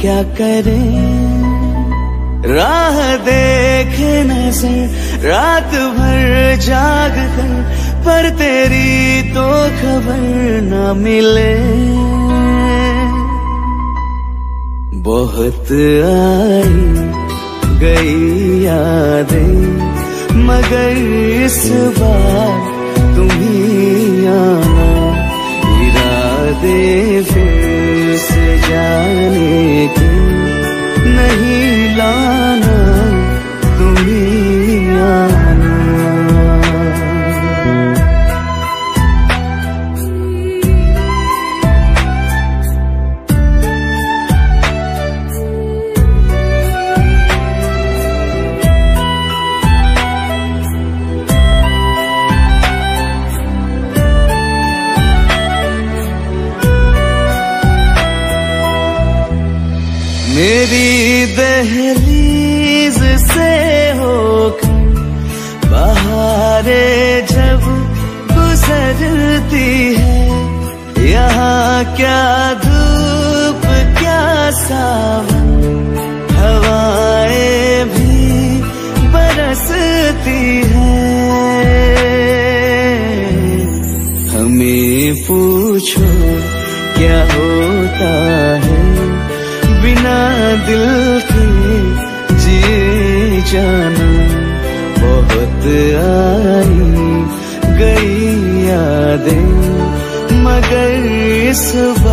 क्या करें? राह देखे नज़र रात भर जाग कर, पर तेरी तो खबर न मिले। बहुत आई गई यादें, मगर इस बार तुम फिर से जाने के नहीं लाना तुम्हें मगर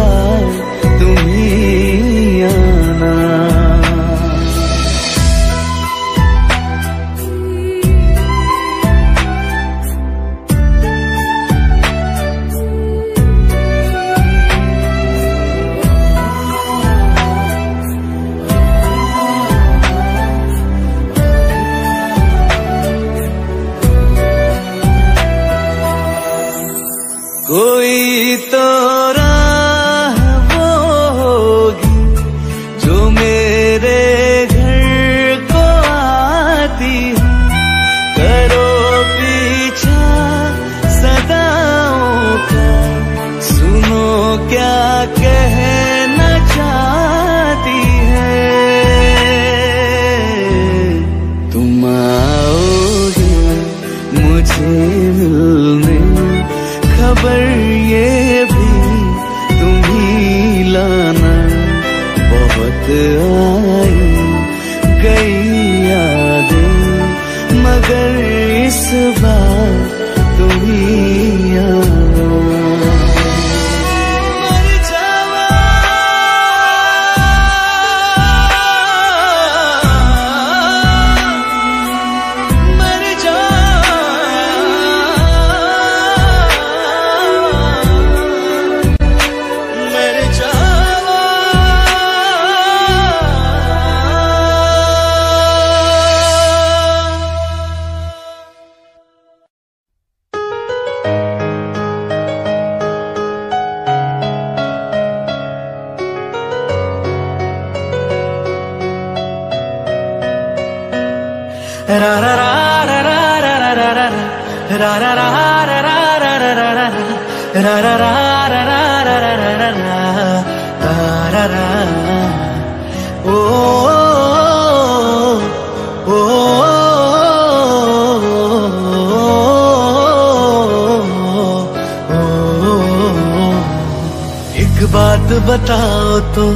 एक बात बताओ तुम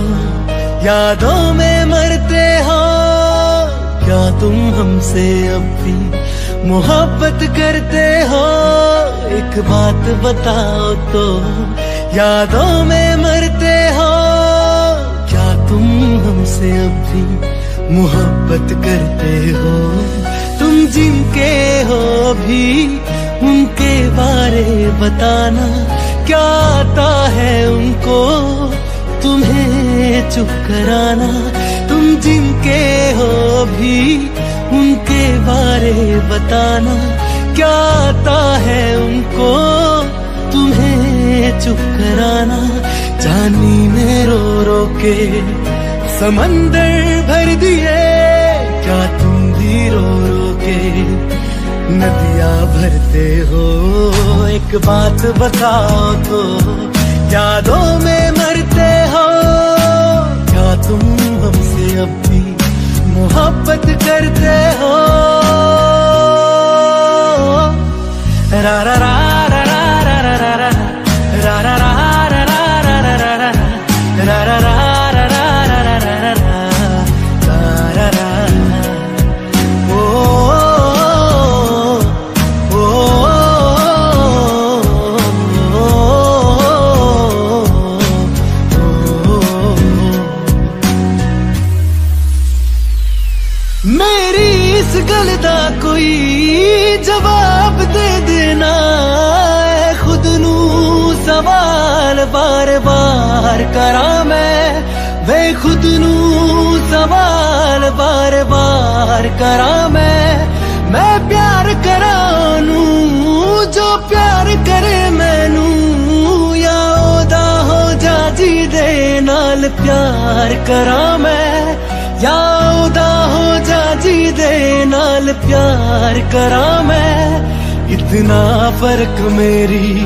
यादों में मरते हो क्या तुम हमसे अब भी मोहब्बत करते हो एक बात बताओ तो यादों में मरते हो हमसे अब भी मोहब्बत करते हो। तुम जिनके हो भी, उनके बारे बताना क्या आता है उनको? तुम्हें चुप कराना। तुम जिनके हो भी, उनके बारे बताना क्या आता है उनको? तुम्हें चुप कराना। जानी में रो रो के समंदर भर दिए। क्या तुम भी रो रो के नदिया भरते हो? एक बात बताओ तो यादों में मरते हो? क्या तुम हमसे अब भी मोहब्बत करते हो? रा रा रा। बार करा मैं, वे खुद नू सवाल बार बार करा मैं। मैं प्यार करा नू, जो प्यार करे मैनू, या ओदा हो जा जी दे नाल प्यार करा मैं। या ओदा हो जा जी दे नाल प्यार करा मैं। इतना फ़र्क मेरी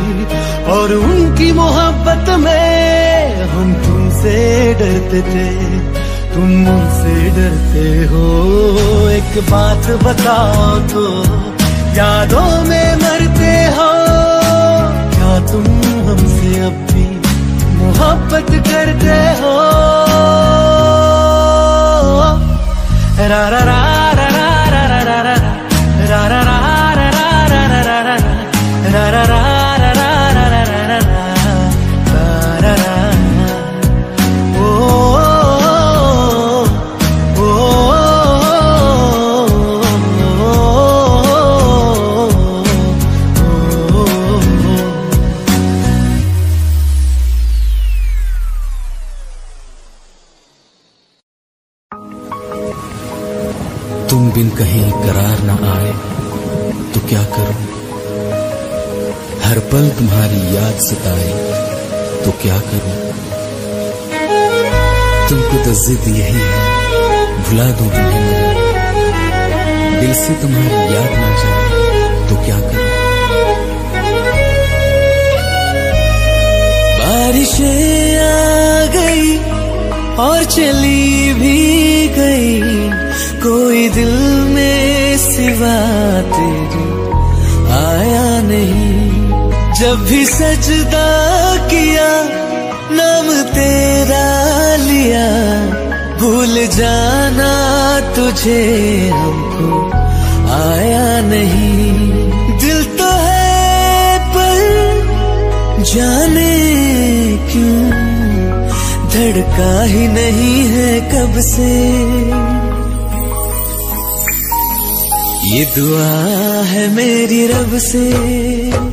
और उनकी मोहब्बत में तुमसे डरते थे तुम मुझसे डरते हो एक बात बताओ तो यादों में मरते हो क्या तुम हमसे अब भी मोहब्बत करते हो रा रा रा रा रा रा रा रा रा रा रा रा रा रा रा रा सताए तो क्या करूँ? तुमको तो जिद यही है, भुला दो तुम्हें दिल से तुम्हारी याद ना जाए तो क्या करूँ? बारिश आ गई और चली भी गई, कोई दिल में सिवा तेरे आया नहीं। जब भी सजदा किया, नाम तेरा लिया। भूल जाना तुझे हमको, आया नहीं। दिल तो है पर जाने क्यों? धड़का ही नहीं है कब से। ये दुआ है मेरी रब से।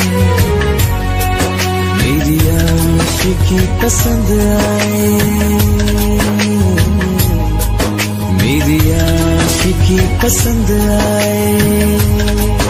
आशिकी पसंद आए। मेरी आशिकी पसंद आए।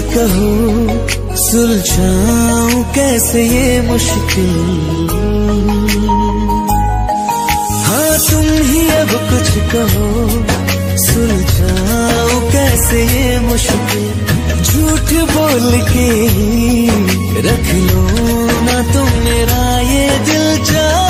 कुछ कहो कैसे ये मुश्किल? हाँ तुम ही अब कुछ कहो, सुलझाऊं कैसे ये मुश्किल? झूठ बोल के ही रख लो ना तुम मेरा ये दिल जाओ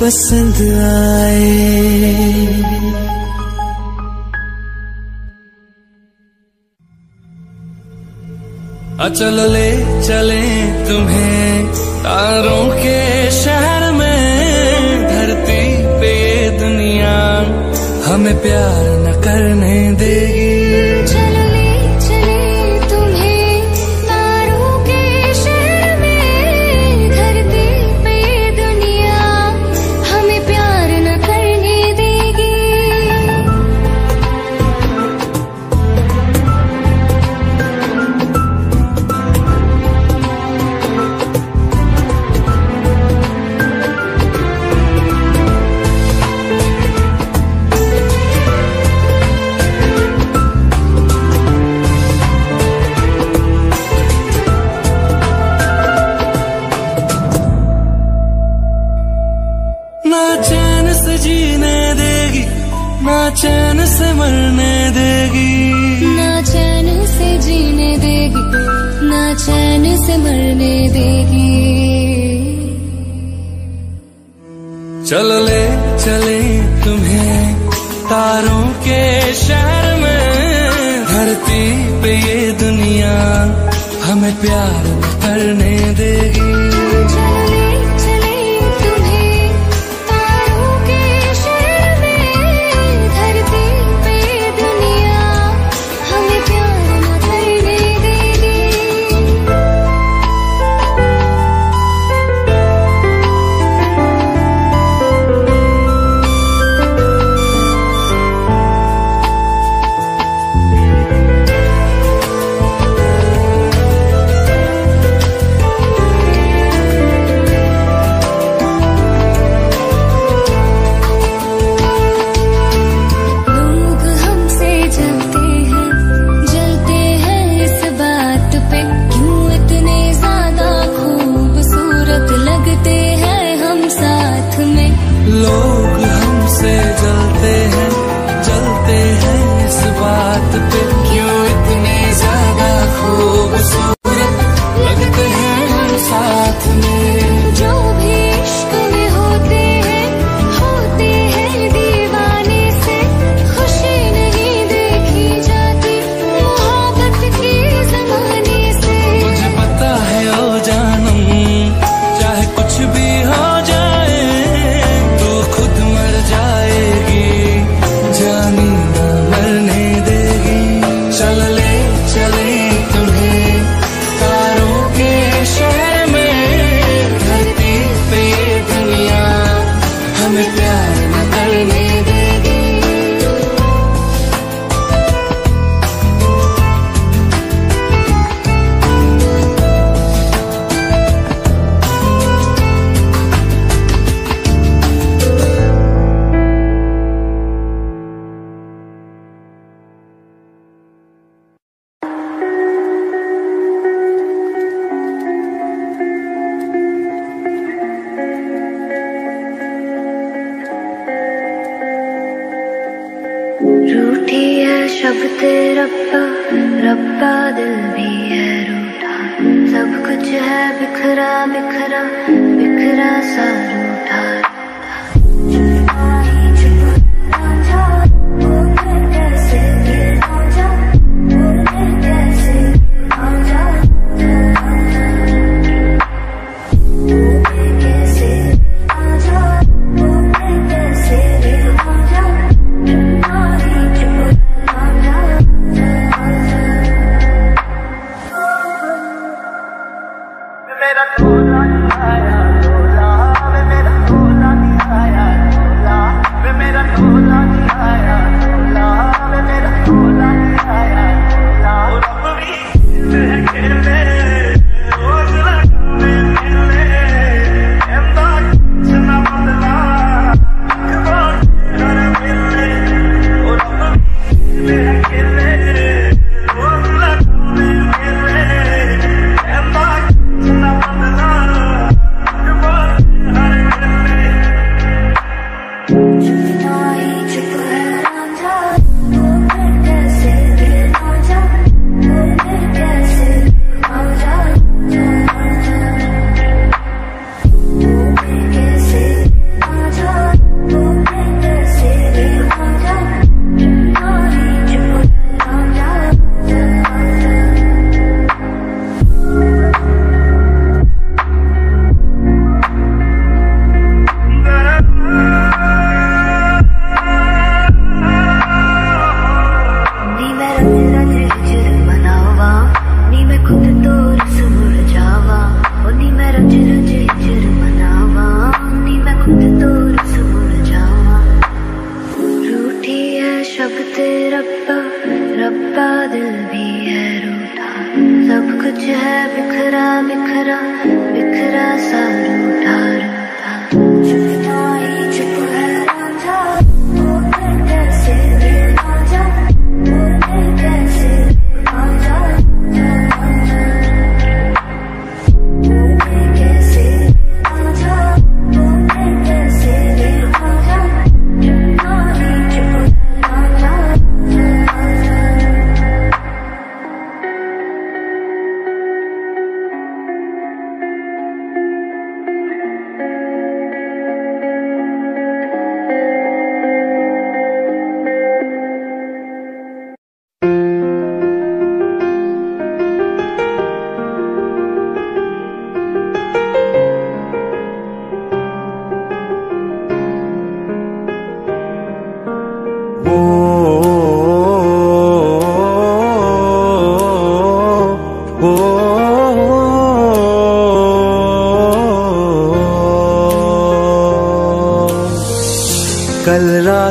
पसंद आए। अचल ले चले तुम्हें, तारों के शहर में धरती पे दुनिया, हमें प्यार न करने देगी।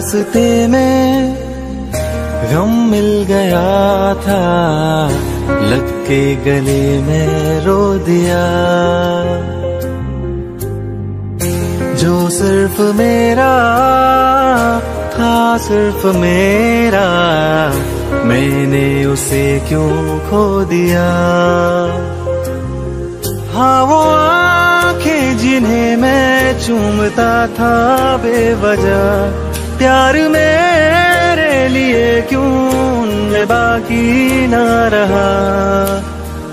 रास्ते में गम मिल गया था, लग के गले में रो दिया। जो सिर्फ़ मेरा था, सिर्फ़ मेरा, मैंने उसे क्यों खो दिया? हाँ वो आँखें जिन्हें मैं चूमता था बेवजह प्यार मेरे लिए क्यों बाकी ना रहा?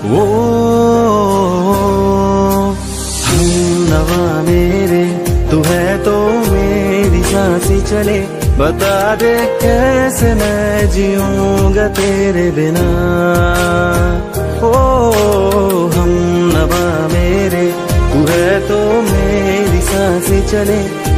वो नवा मेरे, तू है तो मेरी सांसी चले। बता दे कैसे मैं जीऊँगा तेरे बिना? ओ, हम नवा मेरे, तू है तो मेरी सांसी चले।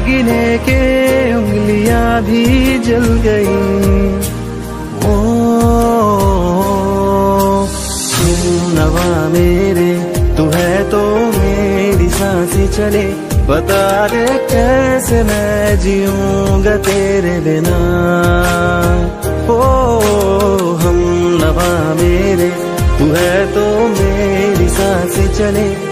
गिने के उंगलियाँ भी जल गई। ओ नवा मेरे, तू है तो मेरी साँसें चले। बता दे कैसे मैं जीऊँगा तेरे बिना। ओ, हम नवा मेरे, तू है तो मेरी साँसें चले।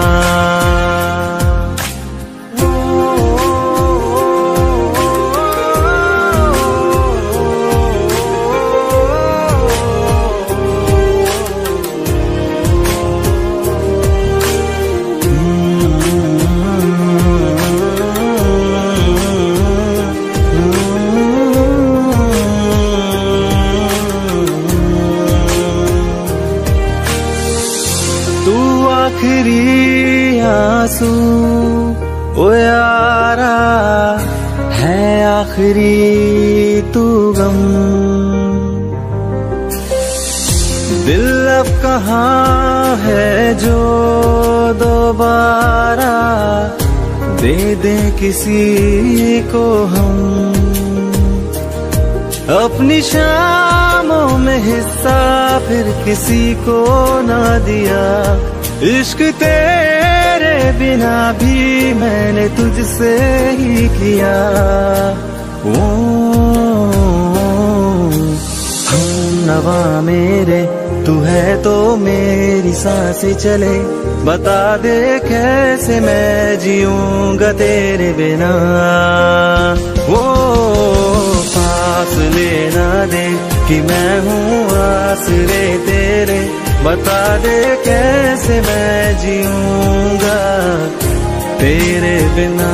आखिरी तू गम। दिल अब कहाँ है जो दोबारा? दे दे किसी को हम। अपनी शामों में हिस्सा फिर किसी को ना दिया। इश्क तेरे बिना भी मैंने तुझसे ही किया। हम नवा मेरे, तू है तो मेरी साँसें चले। बता दे कैसे मैं जीऊँगा तेरे बिना। वो पास लेना दे कि मैं हूँ आसरे तेरे। बता दे कैसे मैं जीऊँगा तेरे बिना।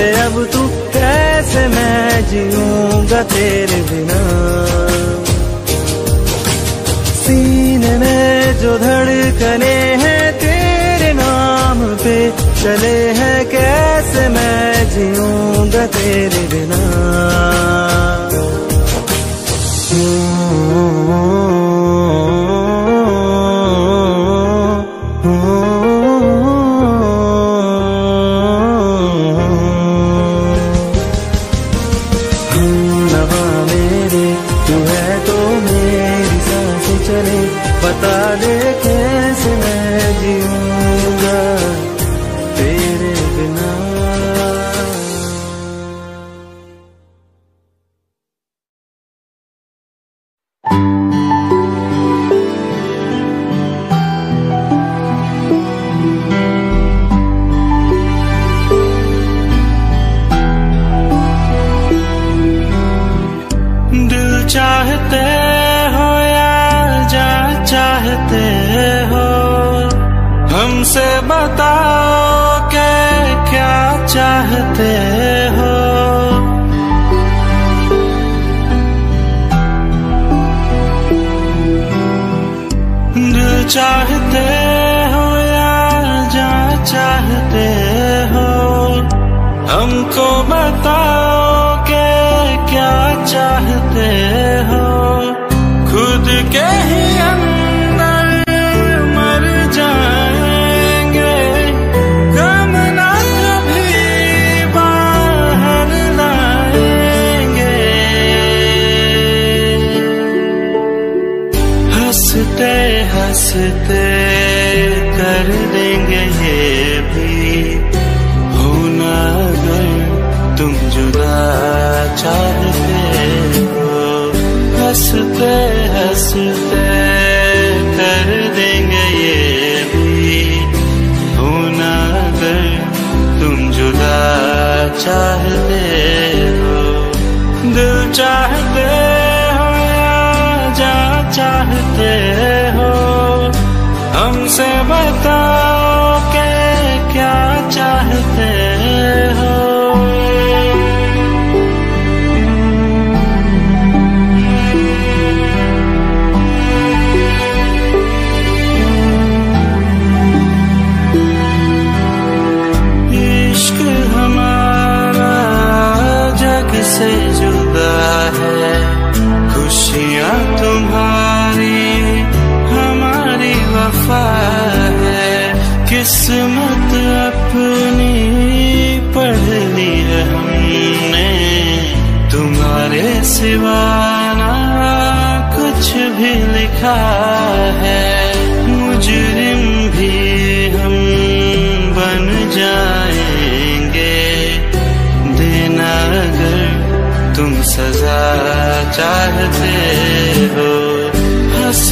से अब तू कैसे मैं जीऊँगा तेरे बिना? सीने में जो धड़कने हैं तेरे नाम पे, चले हैं कैसे मैं जीऊँगा तेरे बिना?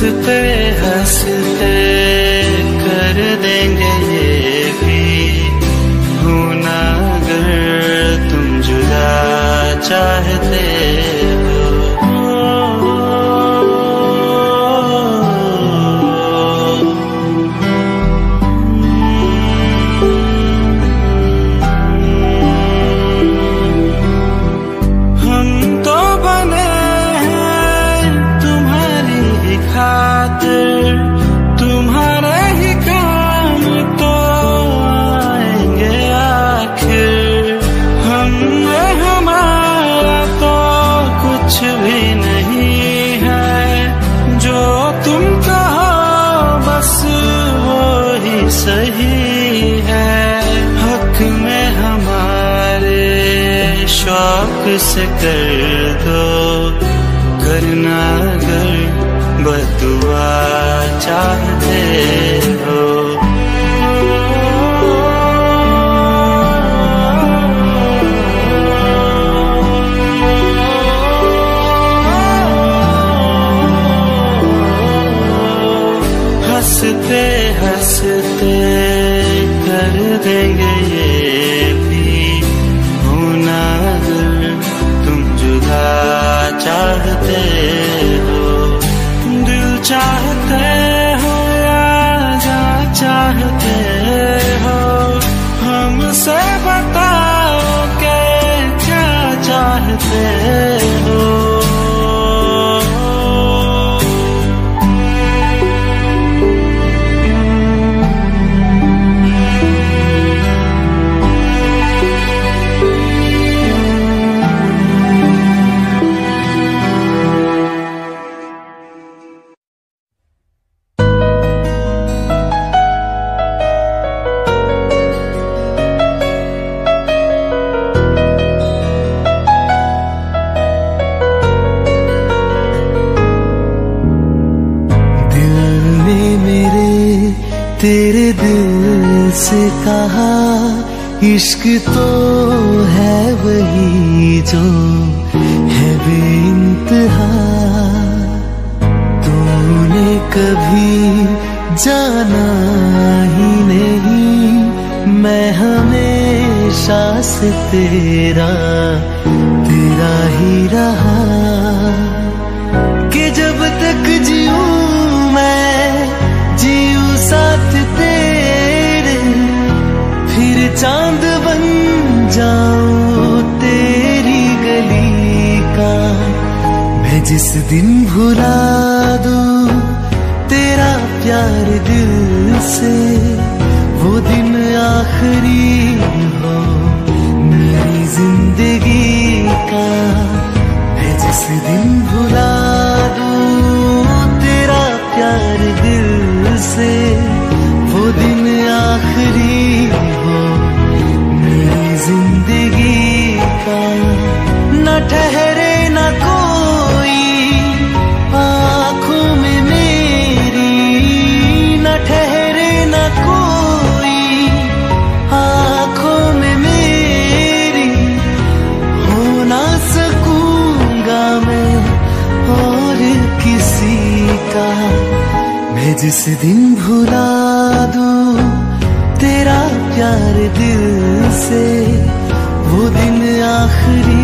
रास्ते कर दो। करना कर नागर चाह। इश्क तो है वही जो है बेइंतहा। तूने कभी जाना ही नहीं, मैं हमेशा से तेरा तेरा ही रहा। चाँद बन जाओ तेरी गली का। मैं जिस दिन भुला दू तेरा प्यार दिल से, वो दिन आखिरी जिस दिन भुला दू तेरा प्यार दिल से वो दिन आखिरी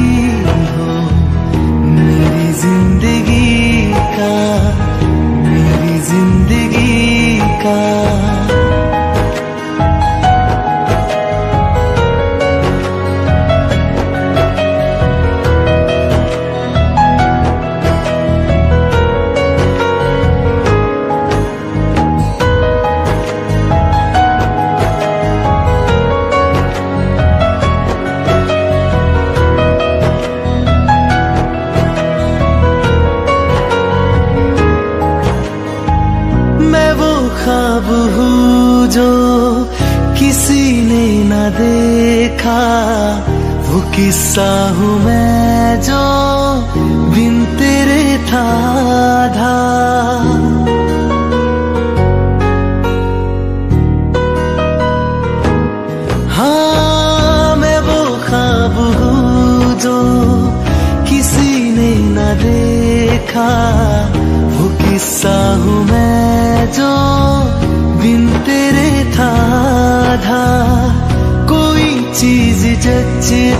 किस्सा हूँ मैं जो बिन तेरे था आधा। हाँ मैं वो ख्वाब हूँ जो किसी ने न देखा। वो किस्सा हूँ मैं जो बिन तेरे था आधा। कोई चीज़ जचती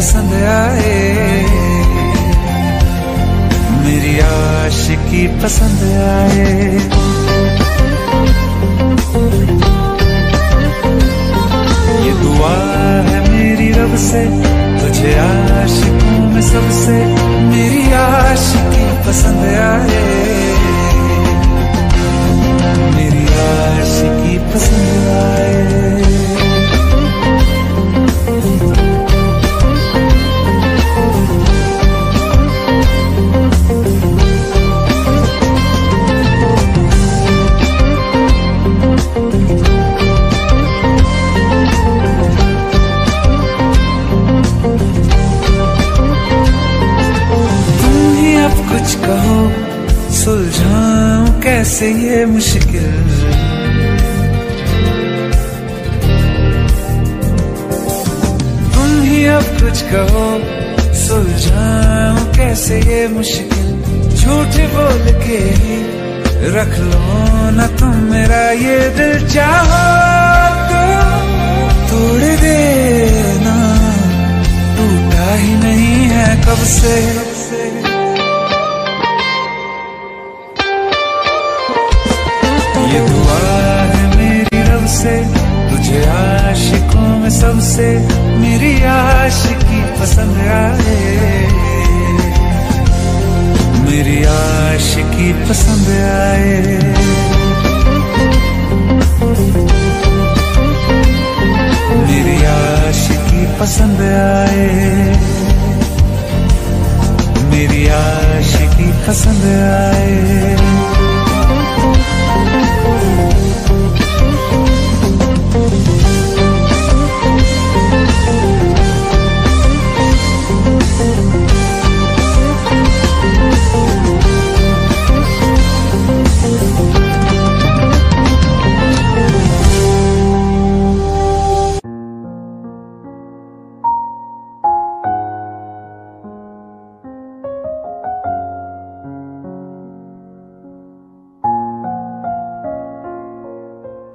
पसंद आए। मेरी आशिकी पसंद आए। ये दुआ है मेरी रब से, तुझे आशिकों में सबसे मेरी आशिकी पसंद आए। मेरी आशिकी पसंद आए। कैसे ये मुश्किल। तुम ही अब कुछ कहो, सुलझाऊं कैसे ये मुश्किल? झूठ बोल के ही रख लो ना तुम मेरा ये दिल चाहो। तो तोड़ देना, टूटा ही नहीं है कब से। सबसे मेरी आशिकी पसंद आए। मेरी आशिकी पसंद आए। मेरी आशिकी पसंद आए। मेरी आशिकी पसंद आए।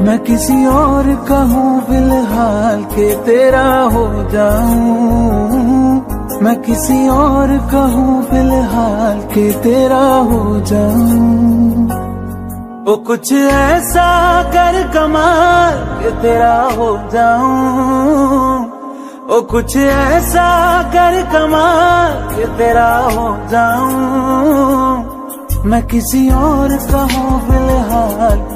मैं किसी और का हूँ, फ़िलहाल के तेरा हो जाऊँ। मैं किसी और का हूँ, फ़िलहाल के तेरा हो जाऊँ। वो कुछ ऐसा कर कमाल के तेरा हो जाऊँ। ओ कुछ ऐसा कर कमाल के तेरा हो जाऊँ। मैं किसी और का हूँ, फ़िलहाल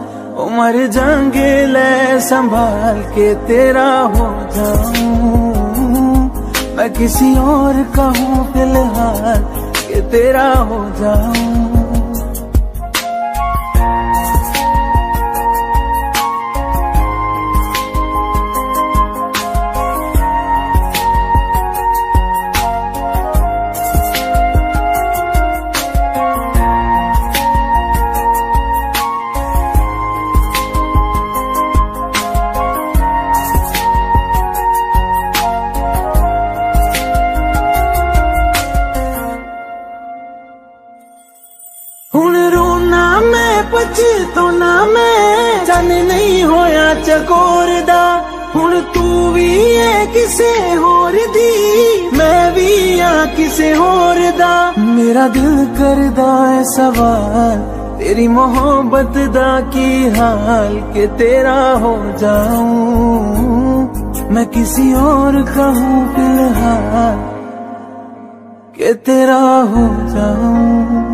ओ मर जाएँगे ले संभाल के तेरा हो जाऊँ। मैं किसी और का हूँ फ़िलहाल, के तेरा हो जाऊँ। नहीं होया चकोर हूँ तू भी है किसे होर दी? मैं भी हाँ किसे होर दा? मेरा दिल कर सवाल, तेरी मोहब्बत दा की हाल? के तेरा हो जाऊँ, मैं किसी और कहूँ फ़िलहाल। के तेरा हो जाऊँ।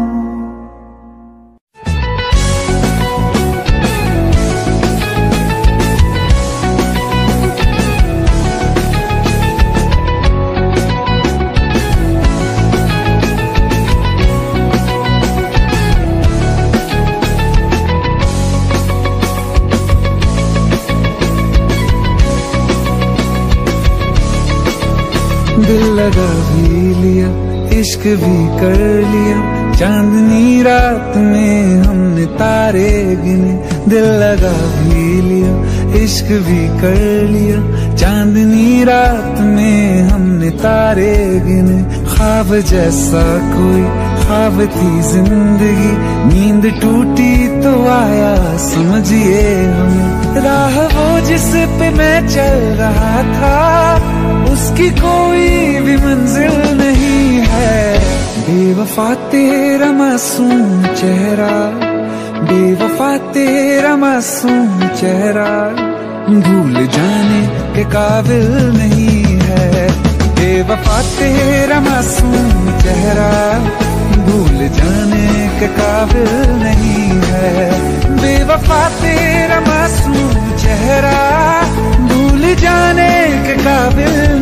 इश्क भी कर लिया। चांदनी रात में हमने तारे गिने, दिल लगा भी लिया। इश्क भी कर लिया। चांदनी रात में हमने तारे गिने। ख्वाब जैसा कोई, ख्वाब थी ज़िंदगी। नींद टूटी तो आया, समझिए हमें। राह वो जिस पे मैं चल रहा था, उसकी कोई भी मंजिल नहीं है। बेवफा तेरा मासूम चेहरा, बेवफा तेरा मासूम चेहरा। भूल जाने के काबिल नहीं है। बेवफा तेरा मासूम चेहरा, भूल जाने के काबिल नहीं है। बेवफा तेरा मासूम चेहरा, भूल जाने के काबिल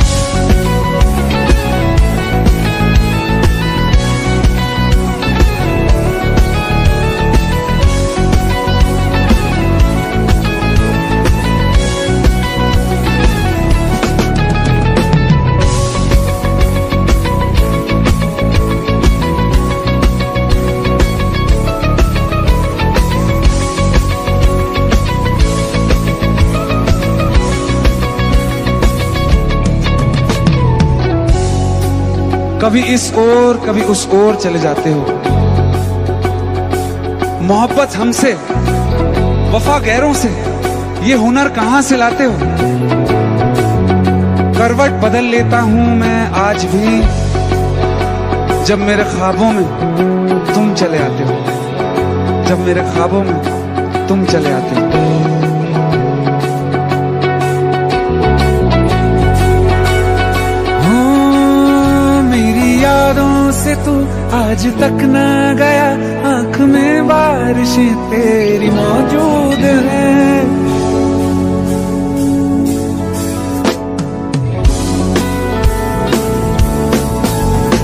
कभी इस ओर, कभी उस ओर चले जाते हो। मोहब्बत हमसे, वफा गैरों से, ये हुनर कहाँ से लाते हो? करवट बदल लेता हूँ मैं आज भी, जब मेरे ख्वाबों में तुम चले आते हो। जब मेरे ख्वाबों में तुम चले आते हो। से तू आज तक ना गया। आँख में बारिशें तेरी मौजूद है।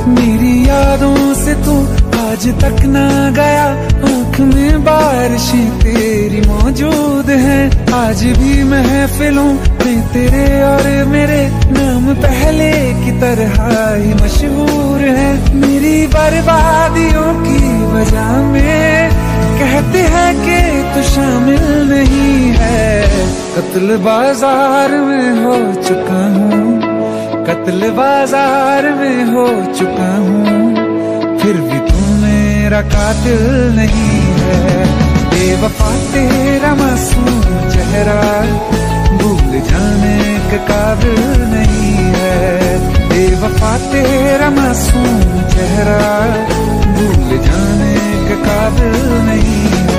मेरी यादों से तू आज तक ना गया। आँख में बारिशें तेरी मौजूद है। आज भी महफिलों तेरे और मेरे नाम पहले की तरह ही मशहूर है। मेरी बर्बादियों की वजह में कहते हैं कि तू शामिल नहीं है। कत्ल बाज़ार में हो चुका हूँ। कत्ल बाज़ार में हो चुका हूँ। फिर भी तू मेरा कातिल नहीं है। बेवफा तेरा मासूम चेहरा जाने काबिल नहीं है। बेवफा तेरा मासूम चेहरा भूल जाने के काबिल नहीं है।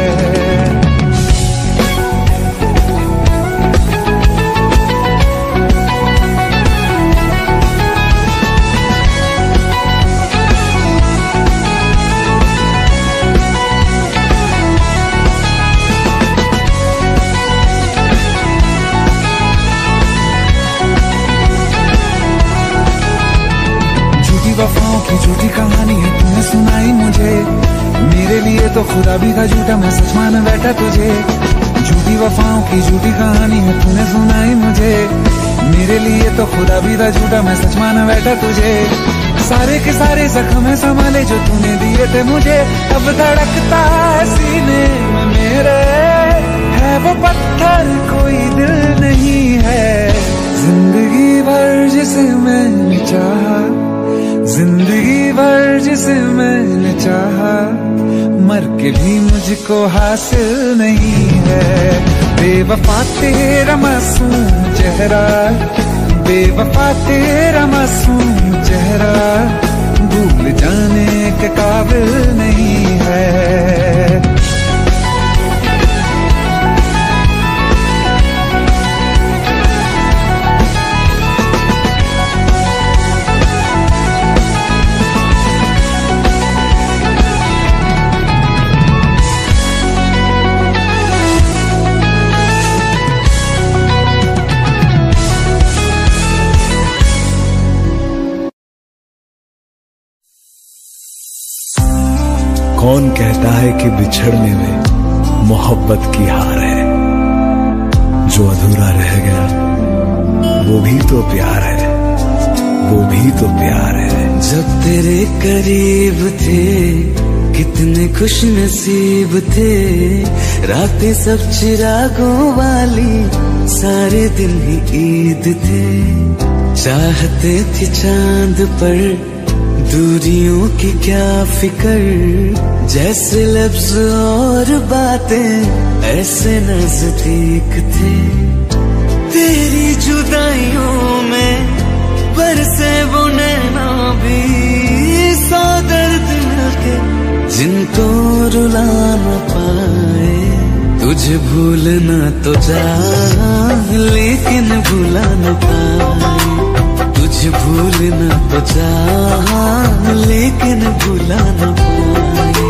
झूठी की झूठी कहानी है, तूने सुनाई मुझे। मेरे लिए तो खुदा भी था झूठा, मैं सच मान बैठा तुझे। झूठी वफाओं की झूठी कहानी है, तूने सुनाई मुझे। मेरे लिए तो खुदा भी था झूठा, मैं सच मान बैठा तुझे। सारे के सारे जख्म है संभाले जो तूने दिए थे मुझे। अब धड़कता है सीने में मेरे। है वो पत्थर, कोई दिल नहीं है। ज़िंदगी भर जिसे मैंने चाहा। ज़िंदगी भर जिसे मैंने चाहा, मर के भी मुझको हासिल नहीं है। बेवफा तेरा मासूम चेहरा, बेवफा तेरा मासूम चेहरा, भूल जाने के काबिल नहीं है। कौन कहता है कि बिछड़ने में मोहब्बत की हार है? जो अधूरा रह गया, वो भी तो प्यार है। वो भी तो प्यार है। जब तेरे करीब थे, कितने खुश नसीब थे। रातें सब चिरागों वाली, सारे दिन ही ईद थे। चाहते थे चाँद पर दूरियों की क्या फिकर? जैसे लफ्ज और बातें, ऐसे नज़दीक थे। तेरी जुदाइयों में पर से वो नैना भी, सौ दर्द मिलके जिनको रुला न पाए। तुझ भूलना तो चाह लेकिन भुला न पाए। तुझे भूलना तो चाह लेकिन भुला न पाए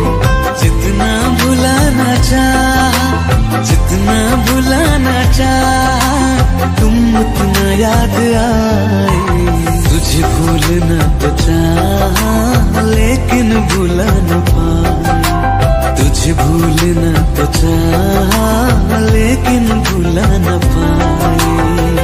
जितना भुलाना चाह, जितना भुलाना चाह, तुम उतना याद आए। तुझे भूलना तो चाह लेकिन भुला न पाए तुझे भूलना तो चाह लेकिन भुला न पाए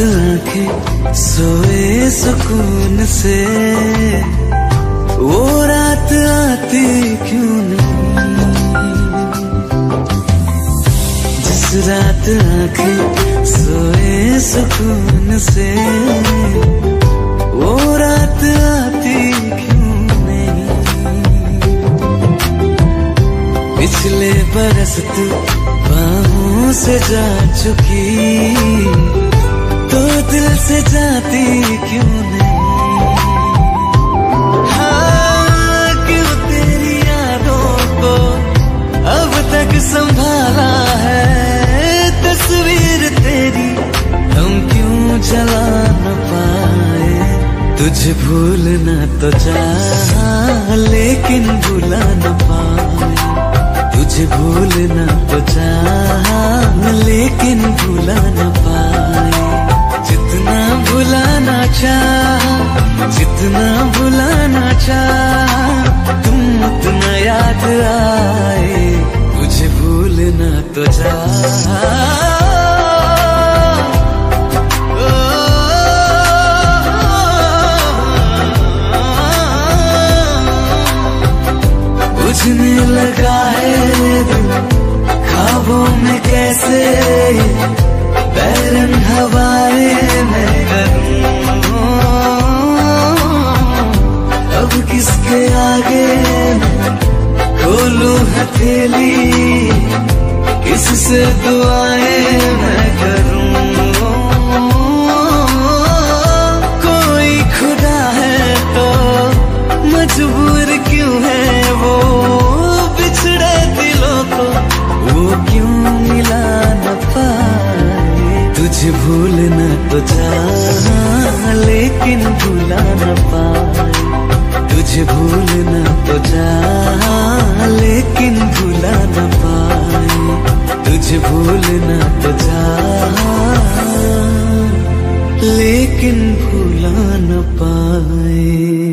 आँखें सोए सुकून से। वो रात आती क्यों नहीं? जिस रात आँखें सोए सुकून से। वो रात आती क्यों नहीं? पिछले बरस तू बाहों से जा चुकी। तो दिल से जाती क्यों नहीं? हाँ, क्यों तेरी यादों को अब तक संभाला है? तस्वीर तेरी हम क्यों जला न पाए? तुझे भूलना तो चाह लेकिन भुला न पाए। तुझे भूलना तो चाह लेकिन भुला न पाए। भुलाना चाह, जितना भुलाना चाह, तुम उतना याद आए तुझे भूलना तो चाह बुझने लगा है ख्वाबों में कैसे बैरन हवाएँ मैं करूँ। अब किसके आगे खोलू हथेली? किससे दुआएँ मैं करूँ? तुझे भूलना तो चाह लेकिन भुला न पाए तुझे भूलना तो जा लेकिन भुला न पाए तुझे भूलना तो चाह लेकिन भुला न पाए।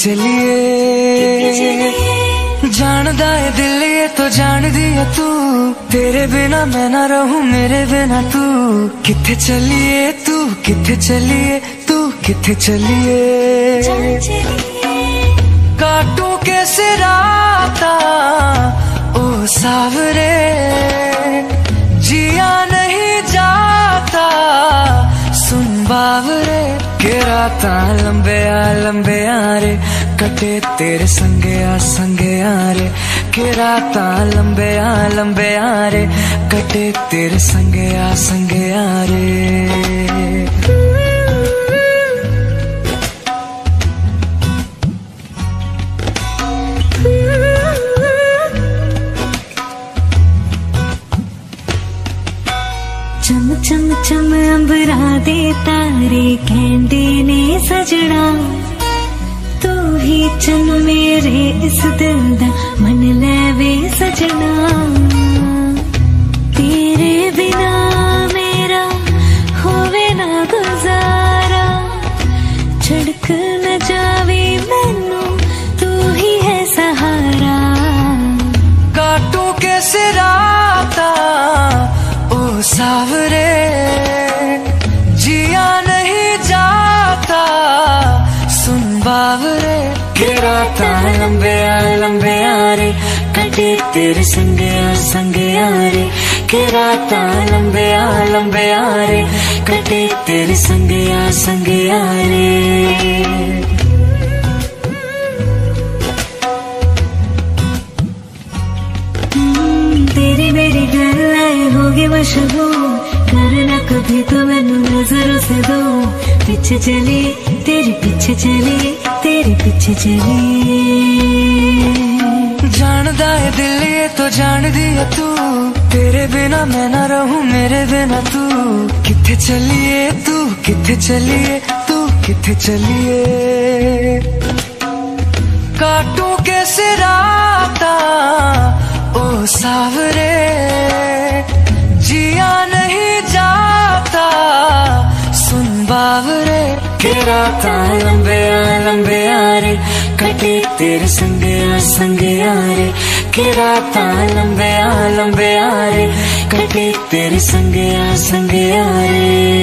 चलिए। जानदा है दिल ये तो जान दिया तू। तेरे बिना मैं ना रहूँ, मेरे बिना तू। किथे चलिए तू, किथे चलिए तू, किथे चलिए। काटू कैसे राता, ओ सावरे। जिया नहीं जाता बावरे, के राता लंबे आ लंबे आरे कटे तेरे संगे आ संगे आ रे। के राता लंबे आ लंबे आ रे, कटे तेरे संगे आ संगे आ संगे यारे। रे तेरी मेरी गल होगी मशहूर। करना कभी तो मैनू नज़रों से दो। पीछे चले, तेरे पीछे चले, तेरे पीछे चली। तो जान दिया तू, तेरे बिना मैं ना रहूँ, मेरे बिना तू। किथे चलिए तू, किथे चलिए तू, किथे चलिए? काटू कैसे राता, ओ सावरे? जिया नहीं जाता, सुन बावरे। के राता लंबे आ लंबे आ रे, कटे तेरे संगे आ संगे आ रे। के राता लंबे आ लंबे आ रे। कटे तेरे संगे आ संगे आ रे।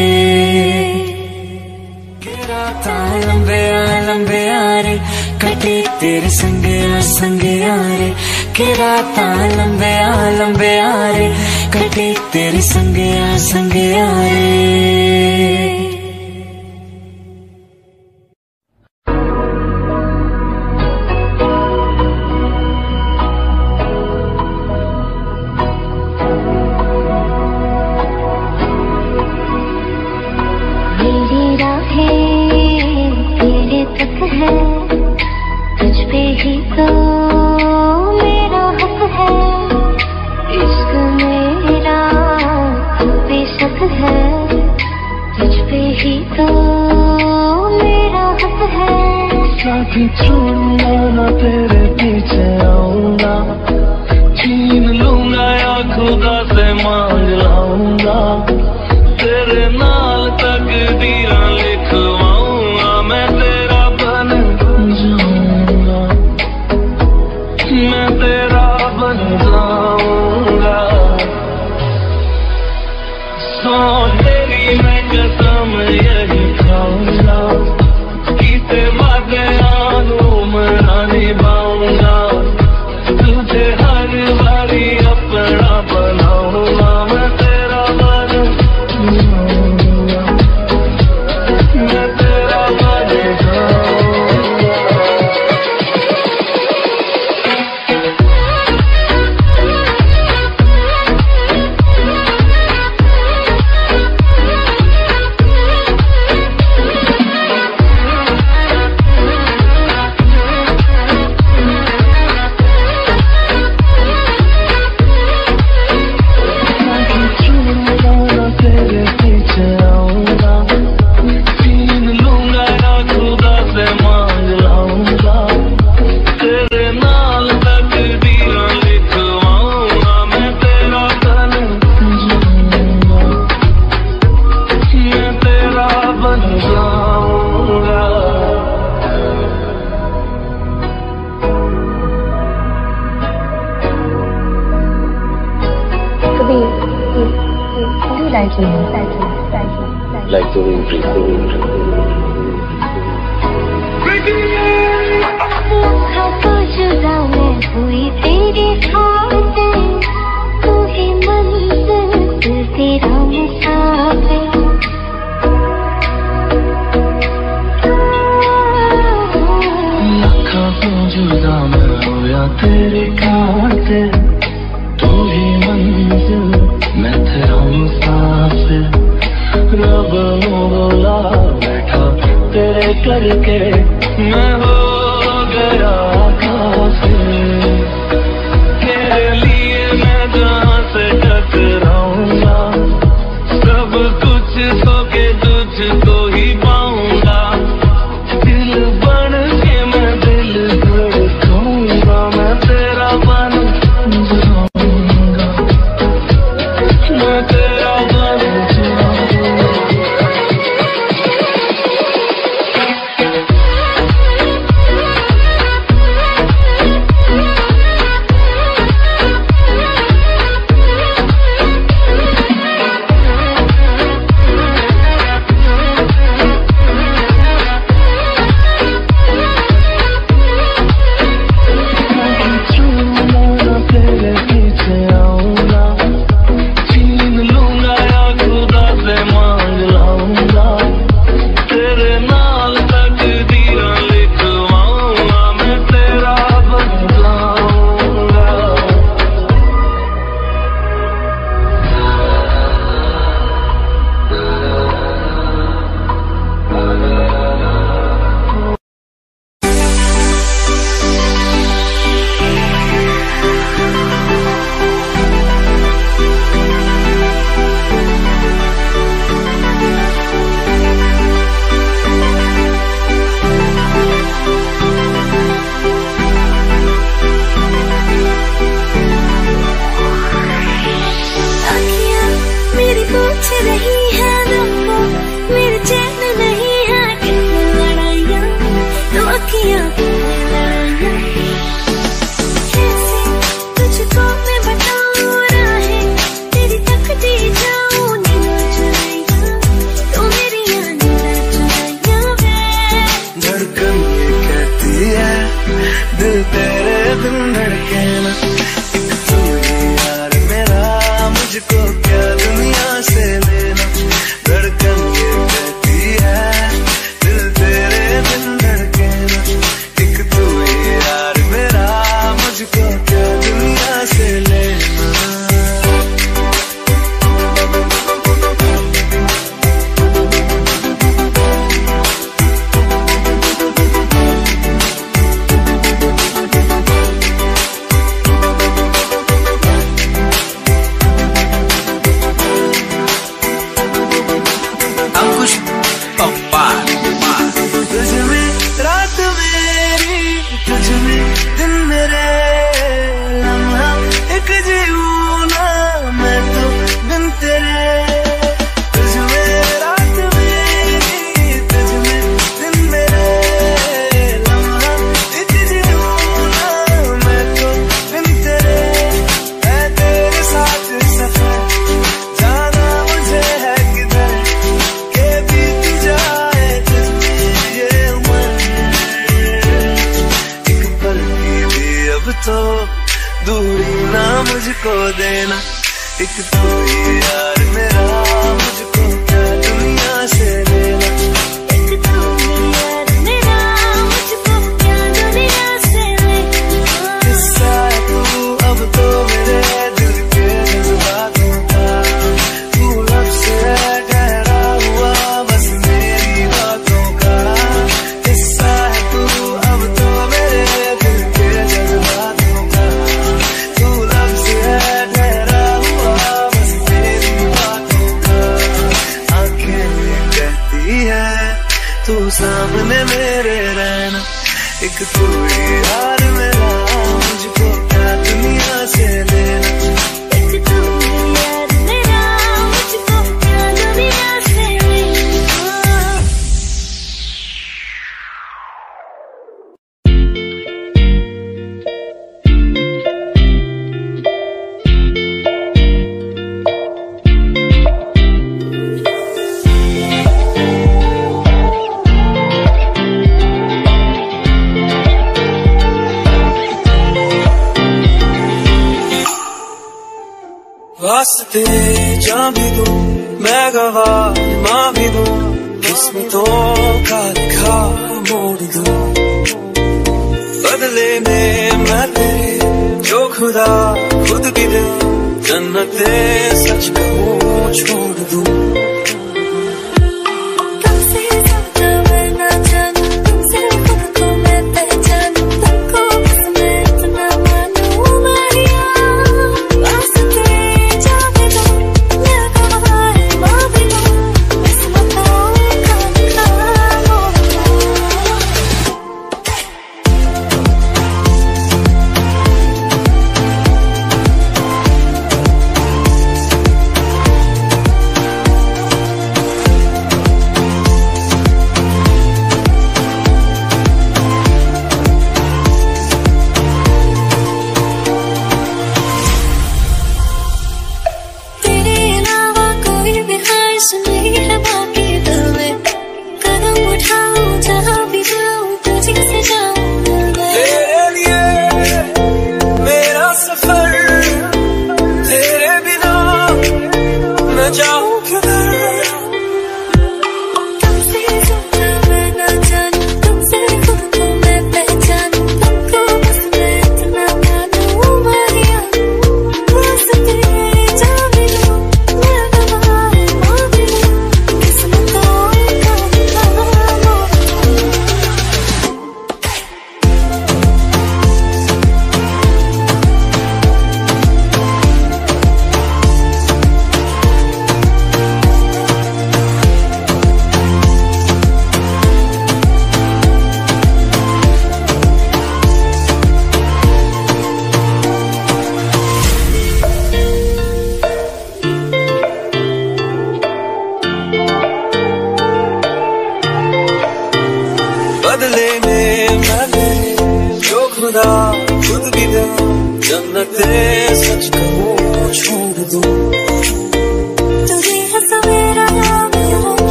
राता लंबे आ लंबे आ रे। कटे तेरे संगे आ संगे आ रे। के राता लंबे आ लंबे आ रे। कटे तेरे संगे आ संगे आ रे।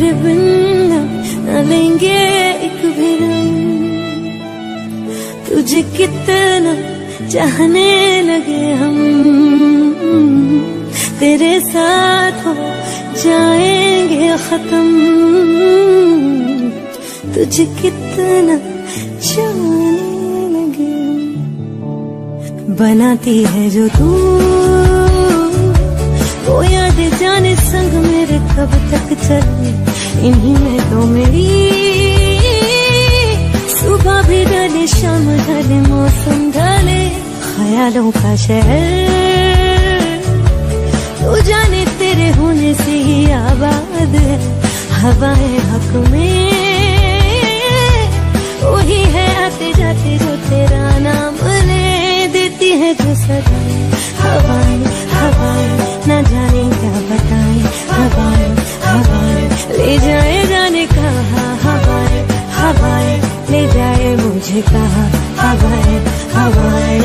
तेरे लेंगे एक भी रंग तुझे कितना चाहने लगे हम। तेरे साथ हो जाएँगे खत्म। तुझे कितना चाहने लगे बनाती है जो तू जाने संग मेरे कब तक चले? इन्हीं में तो मेरी सुबह भी ढले शाम ढले मौसम ढले, ख्यालों का शहर। तू जाने तेरे होने से ही आबाद है, हवाएँ हक में। वही है आते जाते जो तेरा नाम देती है जो सदाएँ हवाएँ हवाएँ, न जाने क्या बताएँ। हवाएँ हवाएँ, ले जाए जाने कहा। हवाएँ हवाएँ, ले जाए मुझे कहा। हवाएँ हवाएँ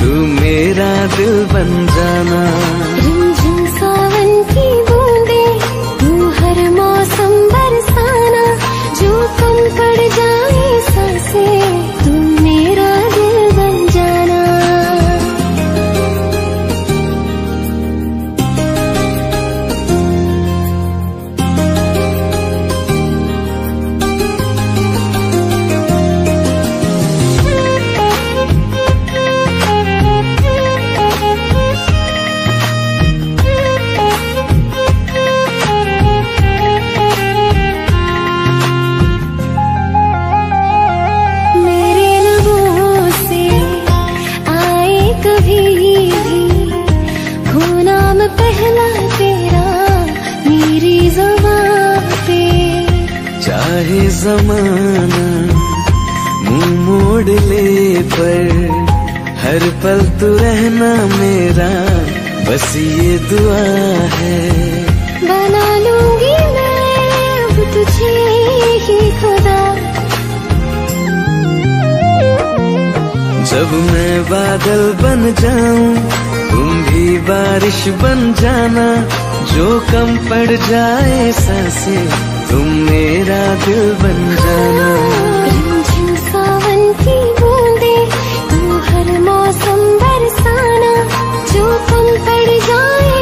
तू मेरा दिल बन जाना। सावन की सी ये दुआ है। बना लूँगी मैं अब तुझे ही खुदा। जब मैं बादल बन जाऊँ तुम भी बारिश बन जाना। जो कम पड़ जाए सांसे तुम मेरा दिल बन जाना। 风飞的脚丫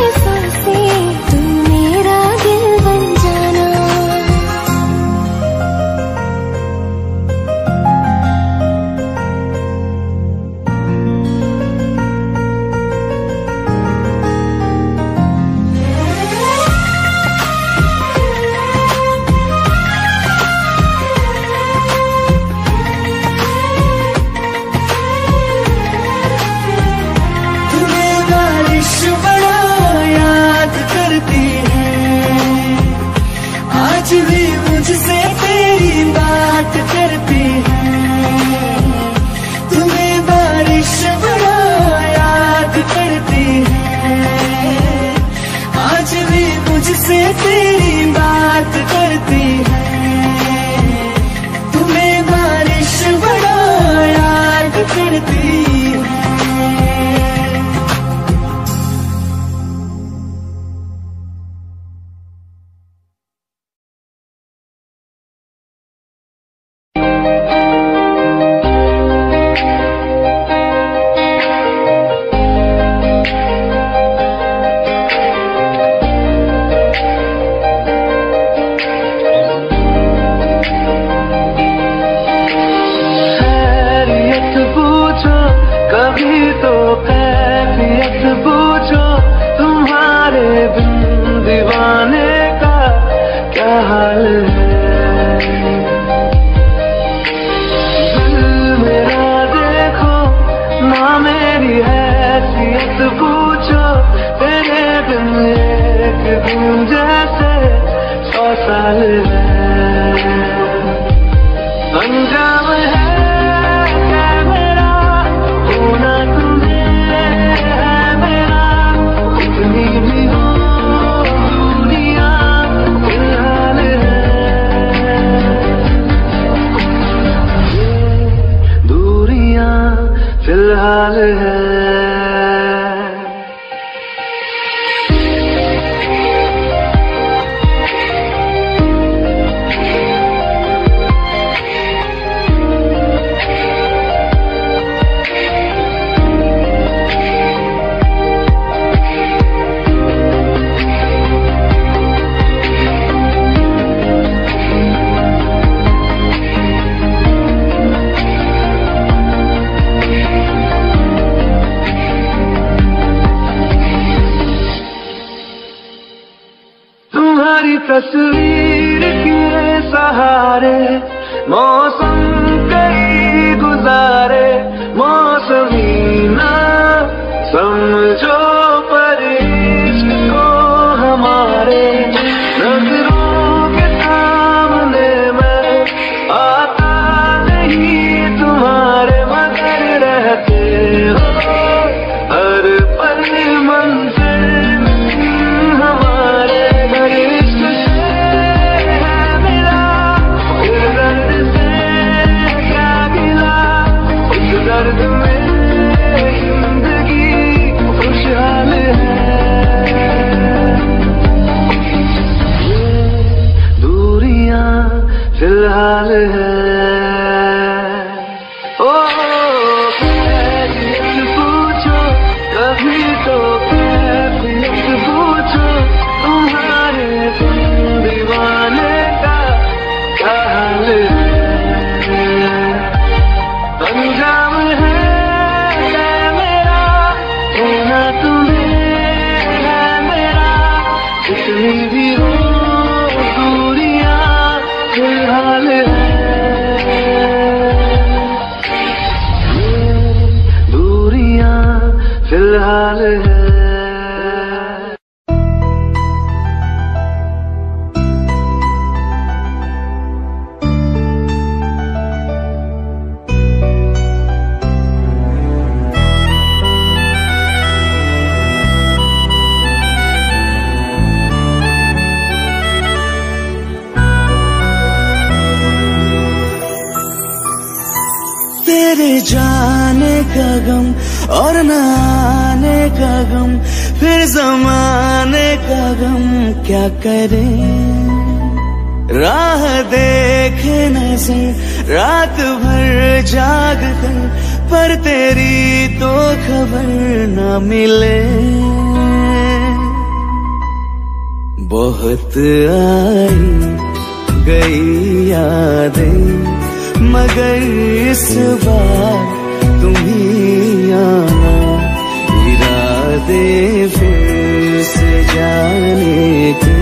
ilahe का गम क्या करें? राह देखे नज़र रात भर जाग पर तेरी तो खबर न मिले। बहुत आई गई यादें, मगर इस बार तुम्हें आना, इरादे फिर से जाने के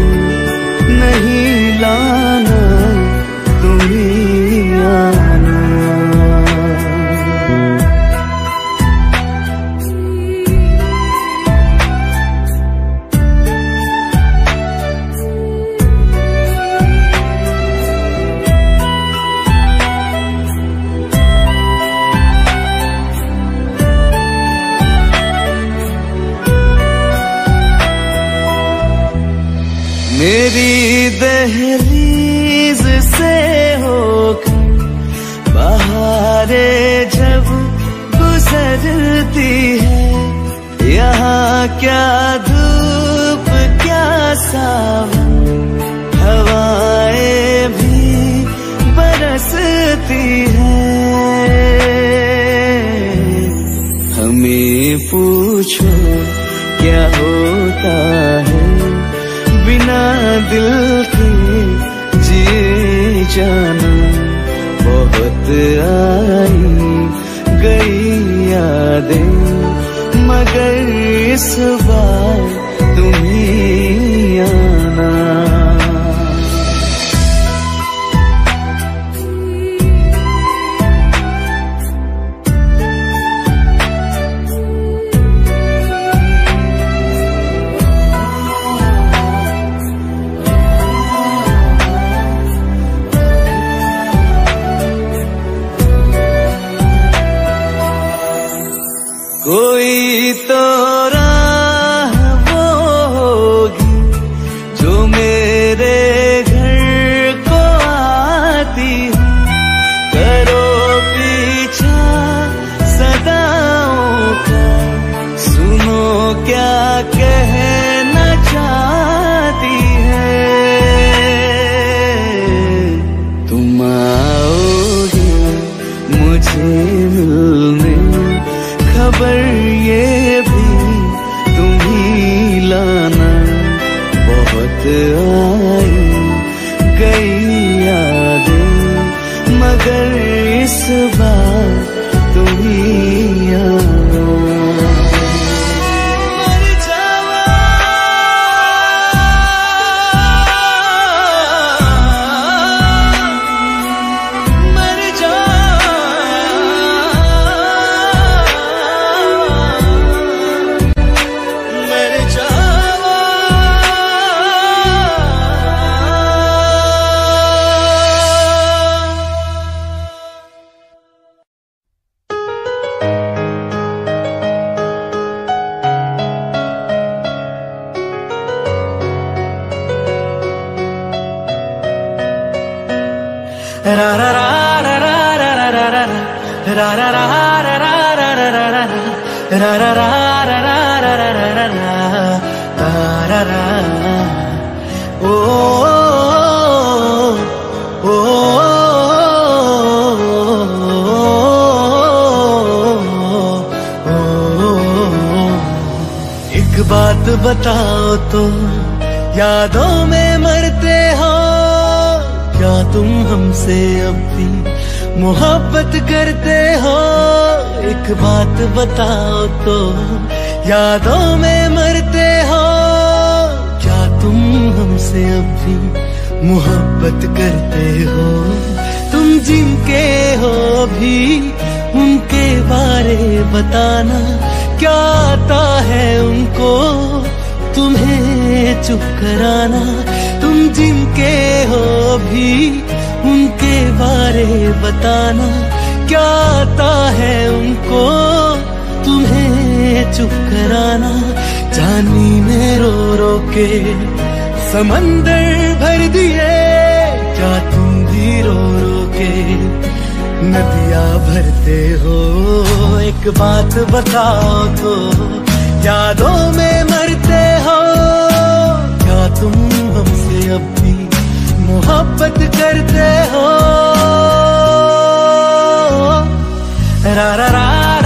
नहीं लाना? मगर एक बात बताओ तुम यादों में मरते हो। क्या तुम हमसे भी मोहब्बत करते एक बात बताओ तो यादों में मरते हो। क्या तुम हमसे अब भी मोहब्बत करते हो? तुम जिनके हो भी उनके बारे बताना क्या आता है उनको? तुम्हें चुप कराना, तुम जिनके हो भी उनके बारे बताना क्या आता है उनको? तुम्हें चुप कराना। जानी में रो रो के समंदर भर दिए। क्या तुम भी रो रो के नदिया भरते हो? एक बात बताओ तो यादों में मरते हो? क्या तुम हमसे अब भी मोहब्बत करते हो? ra ra ra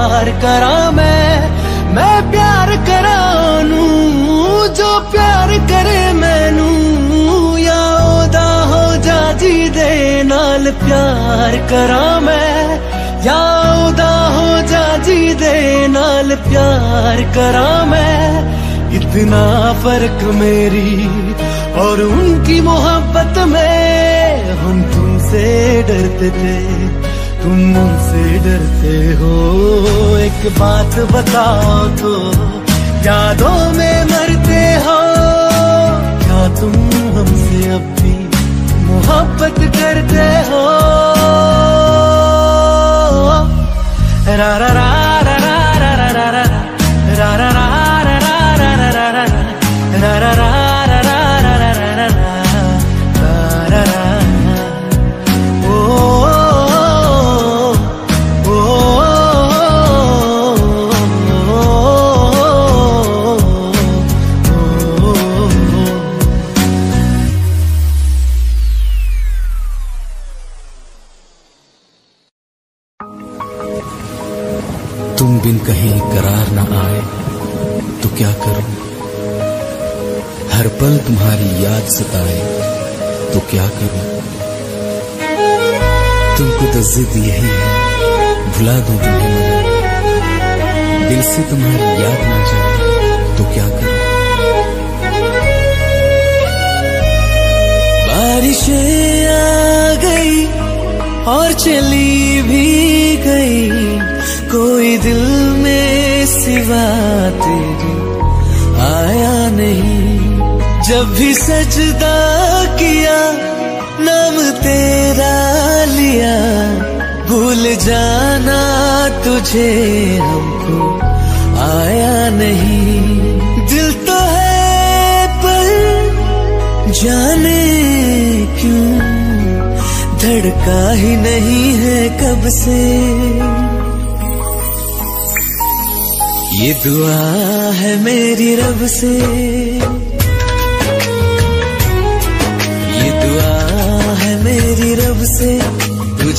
बार करा मैं मैं प्यार करा नू, जो प्यार करे मैनू या ओदा हो जा जी दे नाल प्यार करा मैं या ओदा हो जा जी दे नाल प्यार करा मैं। इतना फ़र्क मेरी और उनकी मोहब्बत में हम तुमसे डरते थे। तुम मुझसे डरते हो एक बात बताओ तो यादों में मरते हो क्या तुम हमसे अब भी मोहब्बत करते हो रा रा रा रा रा रा रा रा रा जब भी सजदा किया, नाम तेरा लिया। भूल जाना तुझे हमको, आया नहीं। दिल तो है पर जाने क्यों? धड़का ही नहीं है कब से। ये दुआ है मेरी रब से।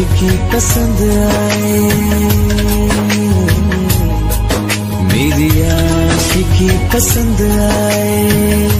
आशिकी पसंद आए। मेरी आँख की पसंद आए।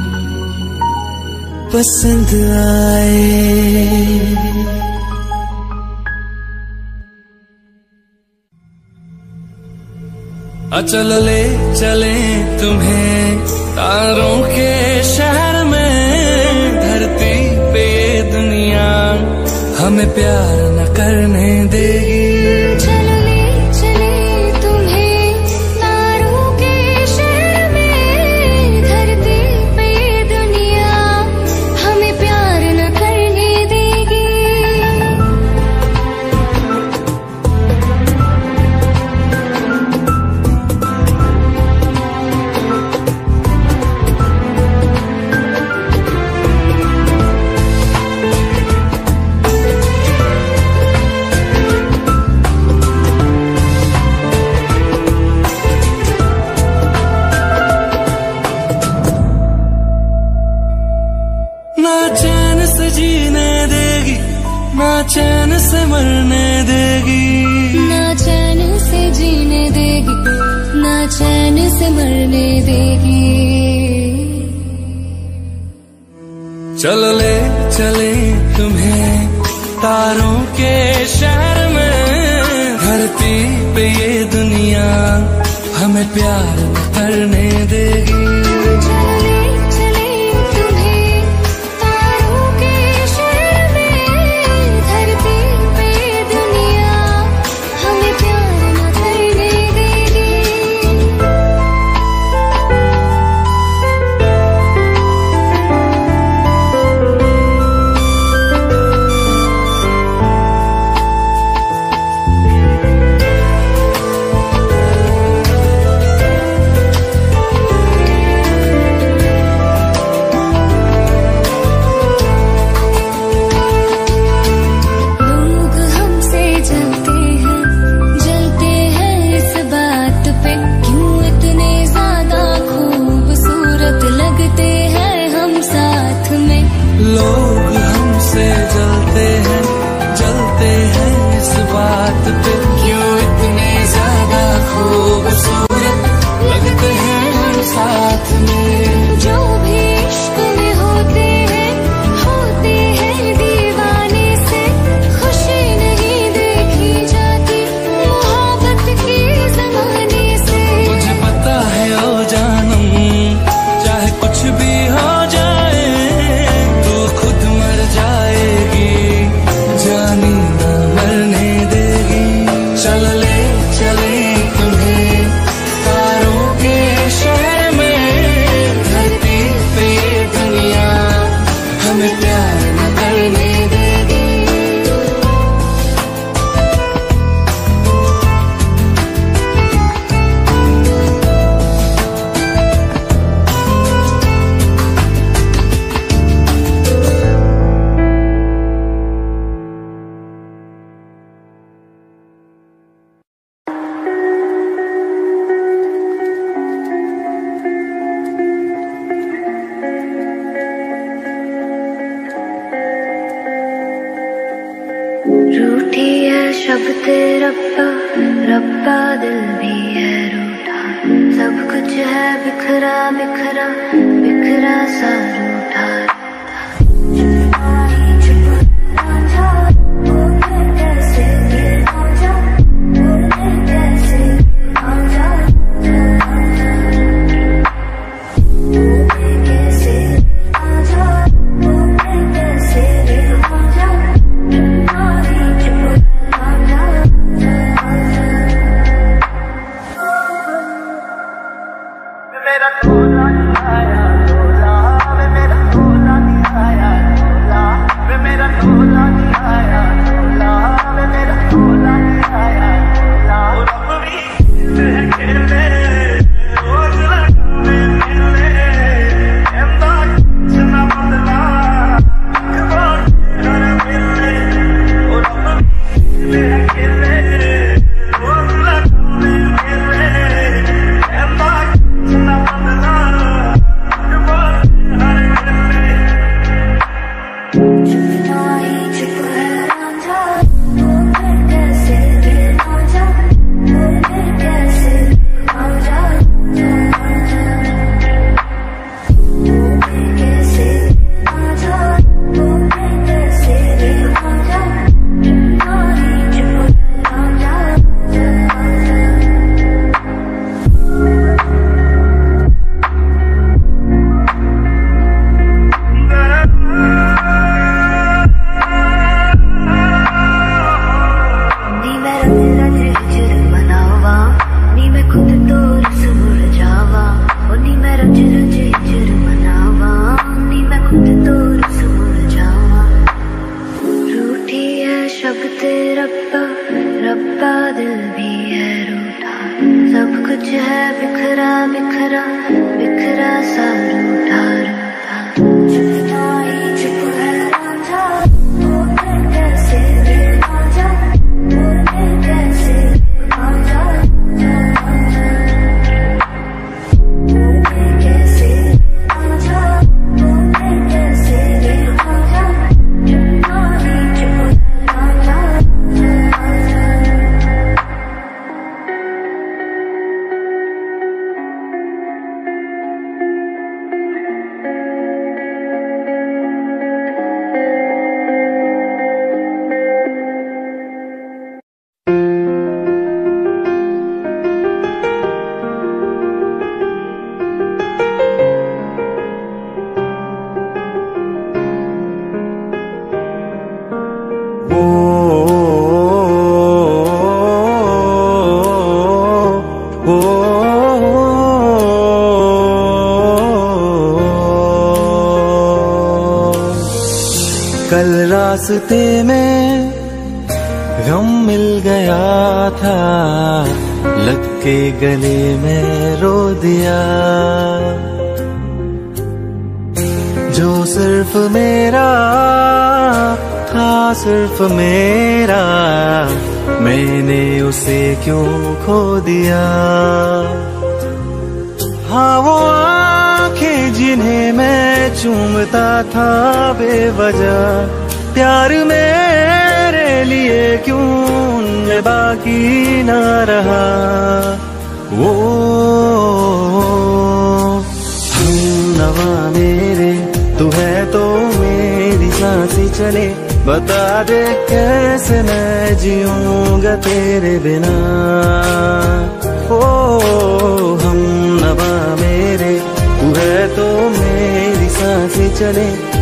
पसंद आए। अचल ले चले तुम्हें, तारों के शहर में धरती पे दुनिया, हमें प्यार न करने देगी रास्ते में गम मिल गया था लग के गले में रो दिया। जो सिर्फ़ मेरा था, सिर्फ़ मेरा, मैंने उसे क्यों खो दिया? हाँ वो आँखें जिन्हें मैं चूमता था बेवजह प्यार मेरे लिए क्यों बाकी ना रहा? वो हम नवा मेरे, तू है तो मेरी साँसें चले। बता दे कैसे मैं जीऊँगा तेरे बिना? ओ, हम नवा मेरे, तू है तो मेरी साँसें चले।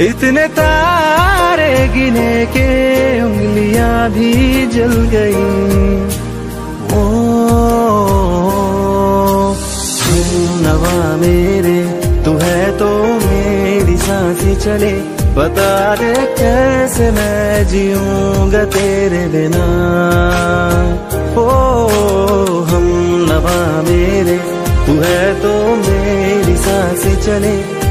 इतने तारे गिने के उंगलियाँ भी जल गई। ओ नवा मेरे, तू है तो मेरी साँसें चले। बता दे कैसे मैं जीऊँगा तेरे बिना। ओ, हम नवा मेरे, तू है तो मेरी साँसें चले।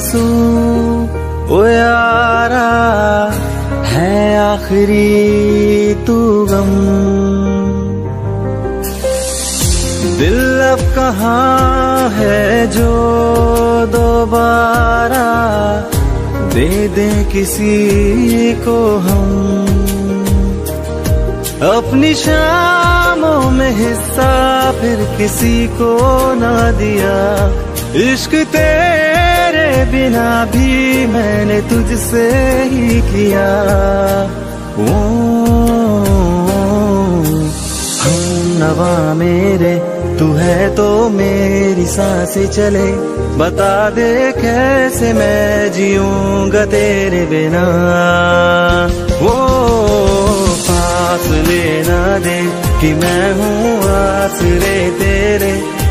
आँसू, ओ यारा, है आखिरी तू गम। दिल अब कहाँ है जो दोबारा दे दे किसी को हम। अपनी शामों में हिस्सा फिर किसी को ना दिया। इश्क तेरे बिना भी मैंने तुझसे ही किया। ओ नवा मेरे, तू है तो मेरी साँसें चले। बता दे कैसे मैं जीऊँगा तेरे बिना। वो पास लेना दे कि मैं हूँ आसरे तेरे।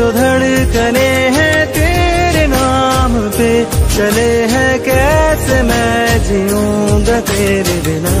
जो धड़कने हैं तेरे नाम पे चले हैं कैसे मैं जीऊँगा तेरे बिना?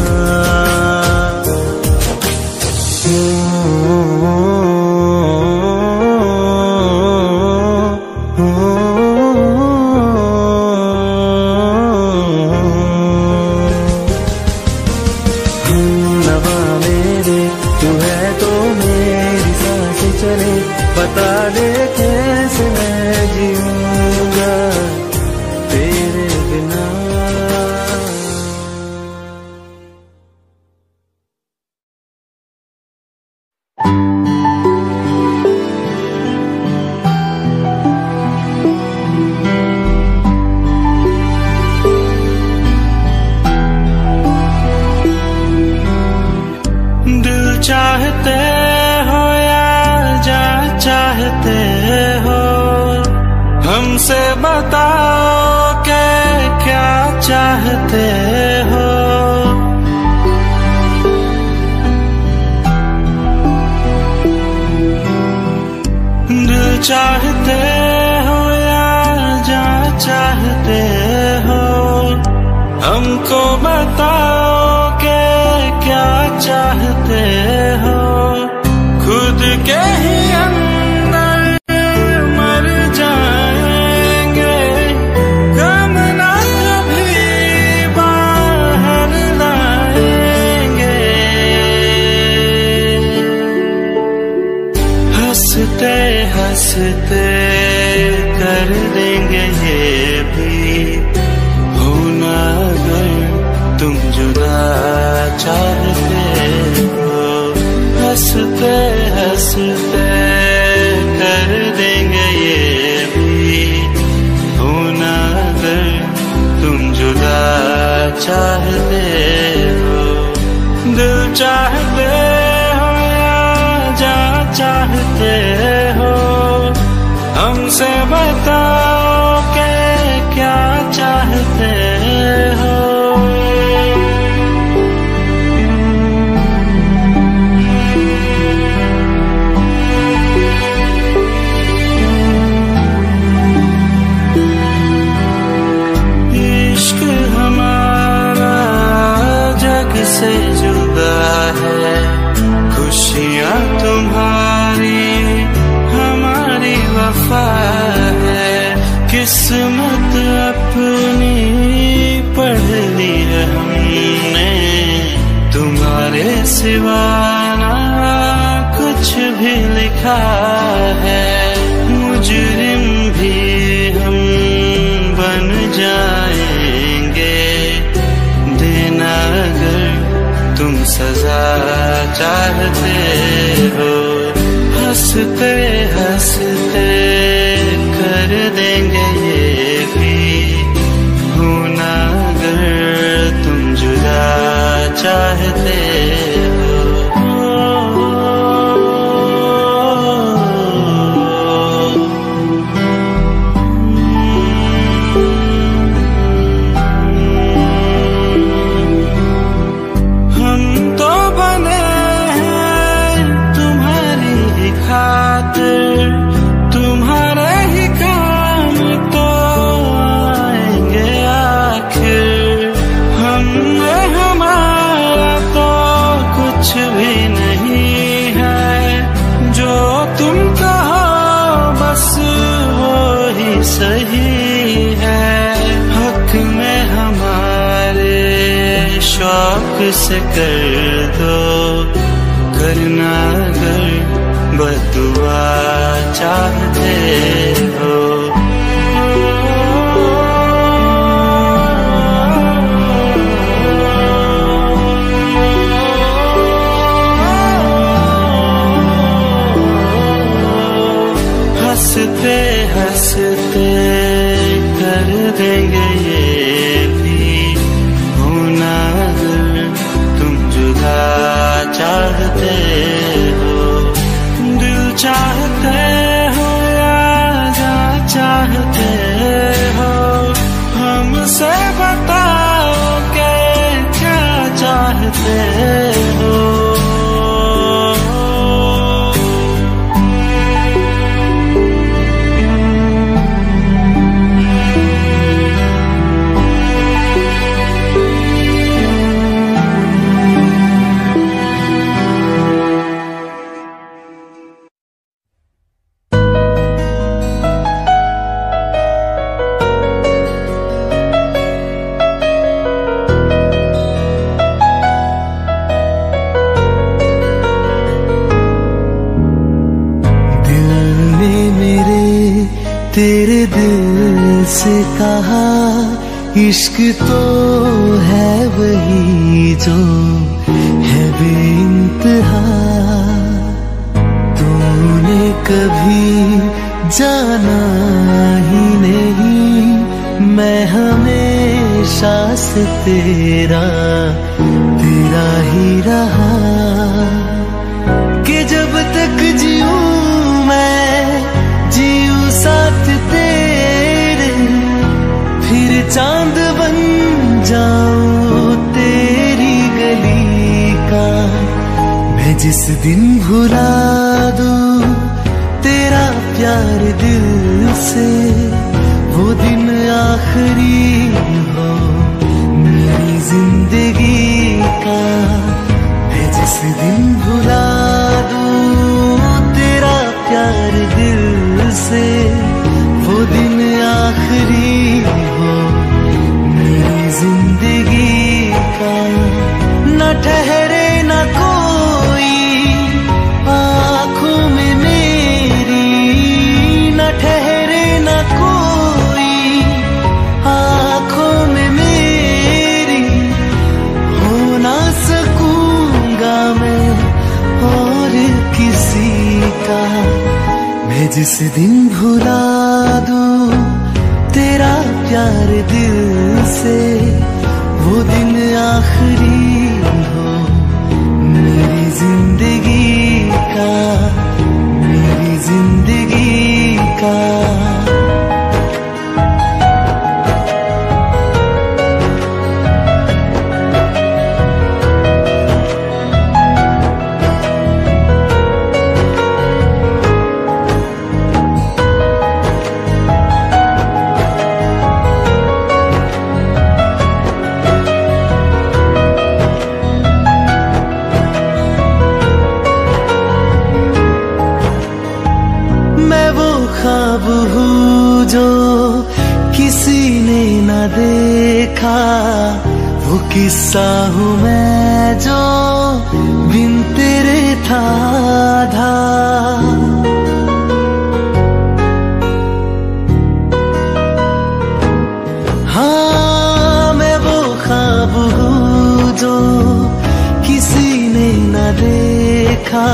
to से कर दो। कहा, इश्क तो है वही जो है बेइंतहा। तूने कभी जाना ही नहीं, मैं हमेशा से तेरा तेरा ही रहा। दिन भुला दो तेरा प्यार दिल से वो दिन आखिरी जिस दिन भुला किस्सा हूँ मैं जो बिन तेरे था था हाँ मैं वो ख्वाब हूँ जो किसी ने न देखा।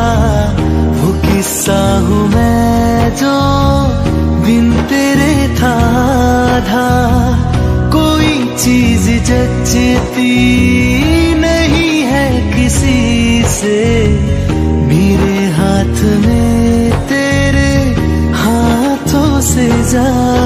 वो किस्सा हूँ मैं जो बिन तेरे था था कोई चीज़ जचती नहीं है किसी से। मेरे हाथ में तेरे हाथों से ज़्यादा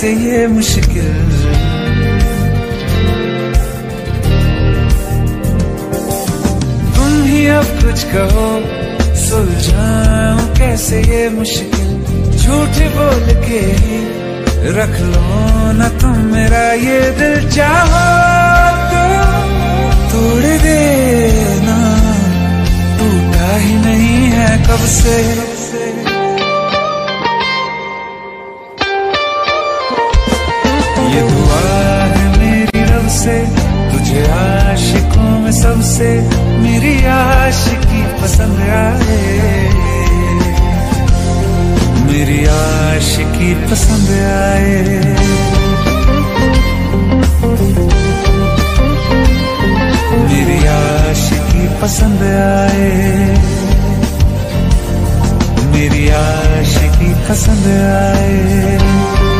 कैसे ये मुश्किल। तुम ही अब कुछ कहो, सुलझाऊं कैसे ये मुश्किल? झूठ बोल के ही रख लो ना तुम मेरा ये दिल चाहो। तो तोड़ देना, टूटा ही नहीं है कब से। सबसे मेरी आशिकी पसंद आए। मेरी आशिकी पसंद आए। मेरी आशिकी पसंद आए। मेरी आशिकी पसंद आए।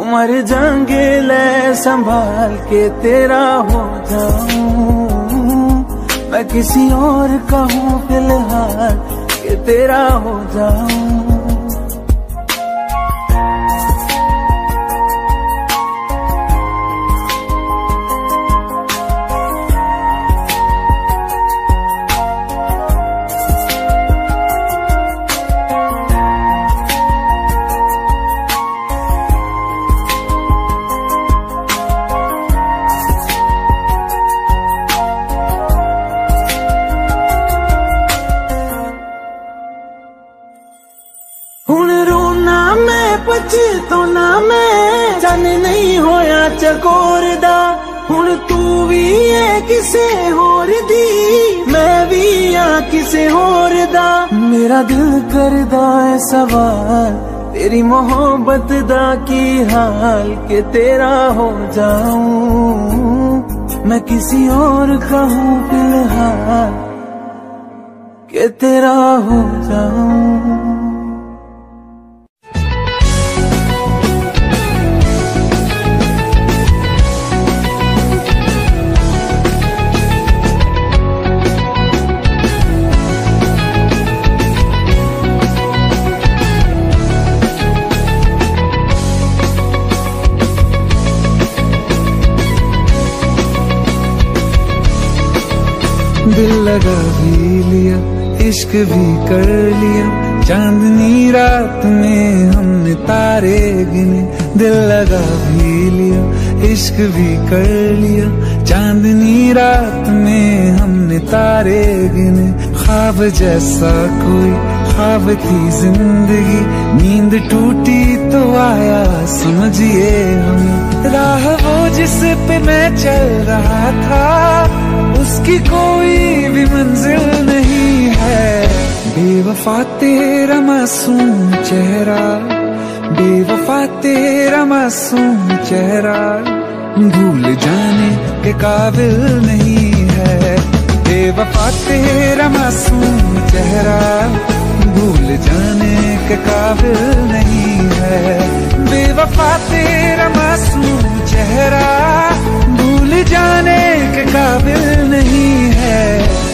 मर जाएँगे, ले संभाल के तेरा हो जाऊँ। मैं किसी और कहूँ फ़िलहाल के तेरा हो जाऊँ। चकोर हूँ तू भी है किसे होर दी? मैं भी आ किसे होर दा? मेरा दिल कर सवाल, तेरी मोहब्बत दा की हाल? के तेरा हो जाऊँ, मैं किसी और कहूँ फ़िलहाल, के तेरा हो जाऊँ। इश्क भी कर लिया। चांदनी रात में हमने तारे गिने, दिल लगा भी लिया। इश्क भी कर लिया। चांदनी रात में हमने तारे गिने। ख्वाब जैसा कोई, ख्वाब थी ज़िंदगी। नींद टूटी तो आया, समझिए हम। राह वो जिस पे मैं चल रहा था, उसकी कोई भी मंजिल नहीं बेवफा तेरा मासूम चेहरा, बेवफा तेरा मासूम चेहरा, भूल जाने के काबिल नहीं है। बेवफा तेरा मासूम चेहरा, भूल जाने के काबिल नहीं है। बेवफा तेरा मासूम चेहरा, भूल जाने के काबिल नहीं है।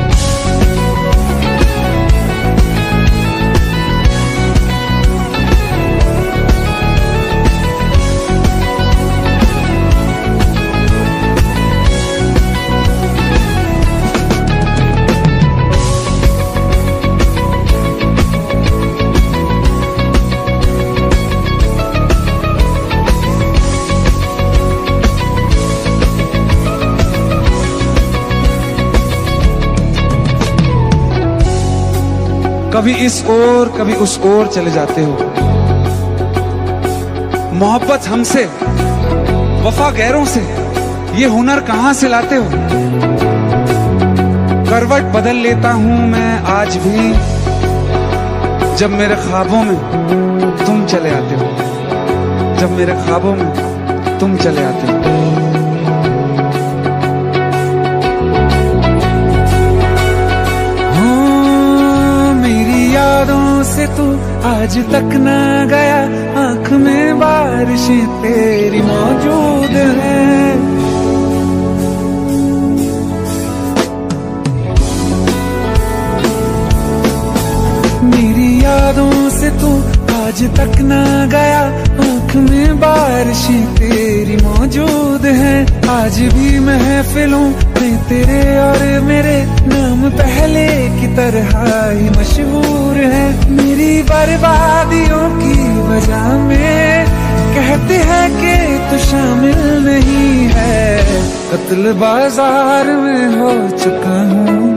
कभी इस ओर, कभी उस ओर चले जाते हो। मोहब्बत हमसे, वफा गैरों से, ये हुनर कहाँ से लाते हो? करवट बदल लेता हूँ मैं आज भी, जब मेरे ख्वाबों में तुम चले आते हो। जब मेरे ख्वाबों में तुम चले आते हो। से तू आज तक ना गया। आँख में बारिशें तेरी मौजूद है। मेरी यादों से तू आज तक ना गया। आँख में बारिशें तेरी मौजूद है। आज भी महफिलों में तेरे और मेरे नाम पहले की तरह ही मशहूर है। मेरी बर्बादियों की वजह में कहते हैं कि तू शामिल नहीं है। कत्ल बाज़ार में हो चुका हूँ।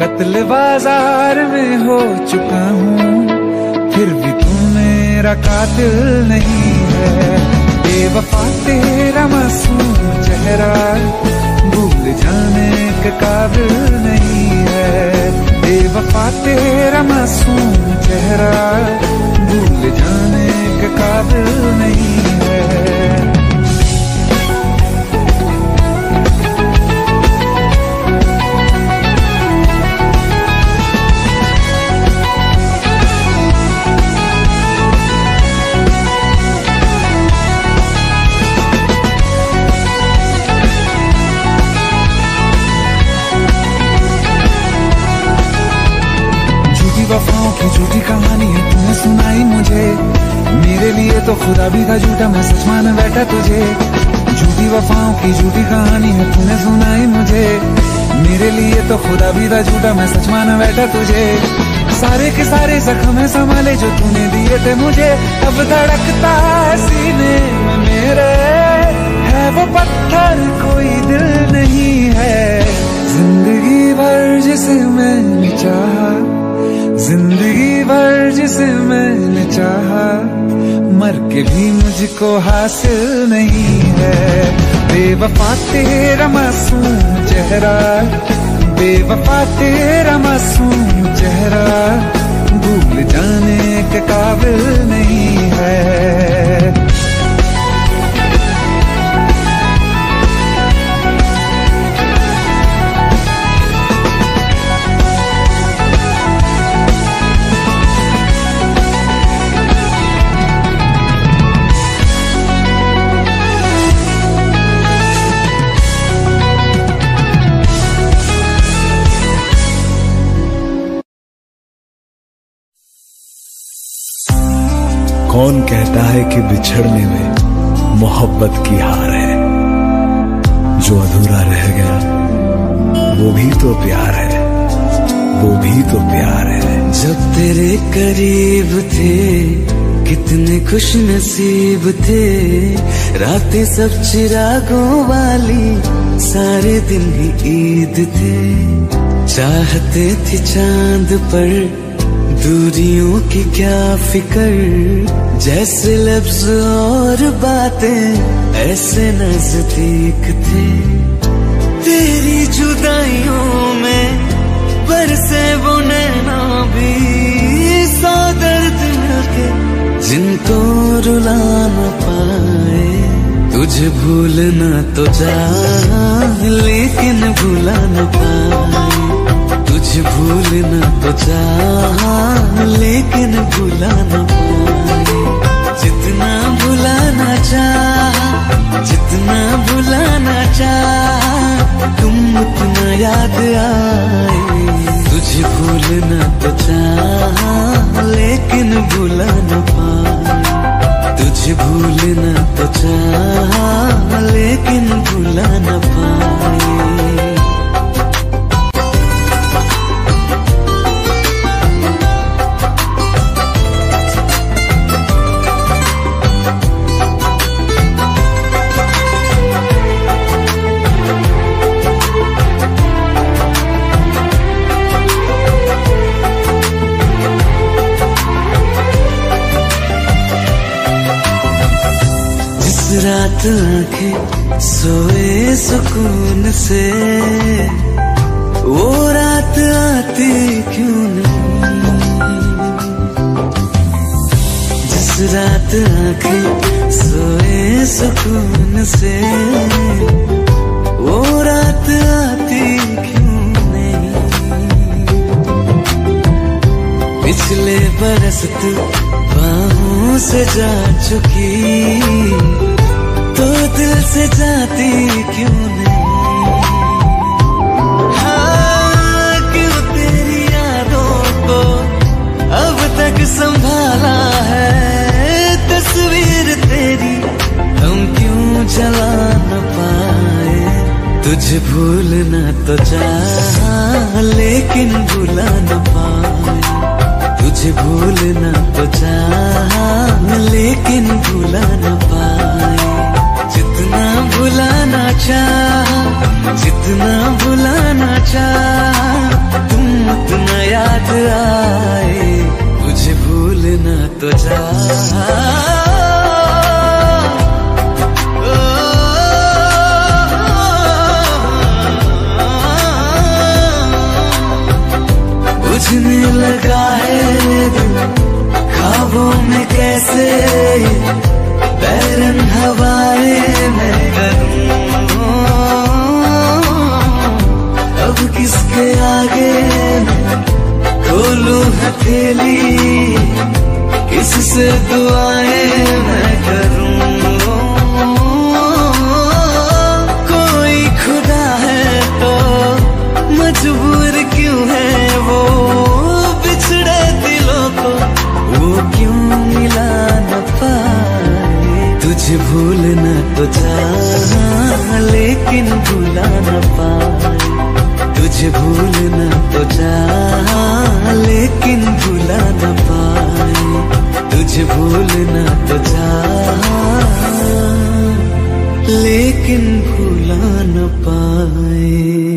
कत्ल बाज़ार में हो चुका हूँ। फिर भी तू मेरा कातिल नहीं है। बेवफा तेरा मासूम चेहरा भूल जाने के काबिल नहीं है। बेवफा तेरा मासूम चेहरा भूल जाने के काबिल नहीं है। मेरे लिए तो खुदा भी था झूठा, मैं सच मान बैठा तुझे। झूठी वफाओं की झूठी कहानी है, तूने सुनाई मुझे। मेरे लिए तो खुदा भी था झूठा, मैं सच मान बैठा तुझे। सारे के सारे जख्म है संभाले जो तूने दिए थे मुझे। अब धड़कता है सीने में मेरे। है वो पत्थर, कोई दिल नहीं है। ज़िंदगी भर जिसे मैंने चाहा, ज़िंदगी भर जिसे मैंने चाहा। मर के भी मुझको हासिल नहीं है। बेवफा तेरा मासूम चेहरा, बेवफा तेरा मासूम चेहरा, भूल जाने के काबिल नहीं है। कौन कहता है कि बिछड़ने में मोहब्बत की हार है? जो अधूरा रह गया, वो भी तो प्यार है। वो भी तो प्यार है। जब तेरे करीब थे, कितने खुश नसीब थे। रातें सब चिरागों वाली, सारे दिन ही ईद थे। चाहते थे चाँद पर दूरियों की क्या फिकर? जैसे लफ्ज और बातें, ऐसे नज़दीक थे। तेरी जुदाइयों में बरसे वो नैना भी। सौ दर्द मिलके जिनको रुला न पाए। तुझे भूलना तो जा, लेकिन भूला न पाए। तुझे भूलना तो चाहा, लेकिन भूला न पाए। जितना भुलाना चाहा, जितना भुलाना चाहा, तुम उतना याद आए। तुझे भूलना तो चाहा, लेकिन भूला पाए। तुझे भूलना तो चाहा, लेकिन भूला न पाए। रात आँखें सोए सुकून से। वो रात आती क्यों नहीं? जिस रात आँखें सोए सुकून से। वो रात आती क्यों नहीं? पिछले बरस तू बाहों से जा चुकी। दिल से जाती क्यों नहीं? हाँ, क्यों तेरी यादों को अब तक संभाला है? तस्वीर तेरी हम क्यों जला न पाए? तुझे भूलना तो चाहा लेकिन भूला न पाए। तुझे भूलना तो चाहा लेकिन भूला न पाए। भुलाना चाहा, जितना भुलाना चाहा, तुम उतना याद आए तुझे भूलना तो चाहा। बुझने लगा है दिल, ख्वाबों में कैसे बैरन हवाए मैं करूँ। अब किसके आगे खोलूं हथेली? किससे दुआएँ मैं करूँ? तुझे भूलना तो चाहा लेकिन भूला न पाए तुझे भूलना तो चाहा लेकिन भूला न पाए तुझे भूलना तो चाहा लेकिन भूला न पाए।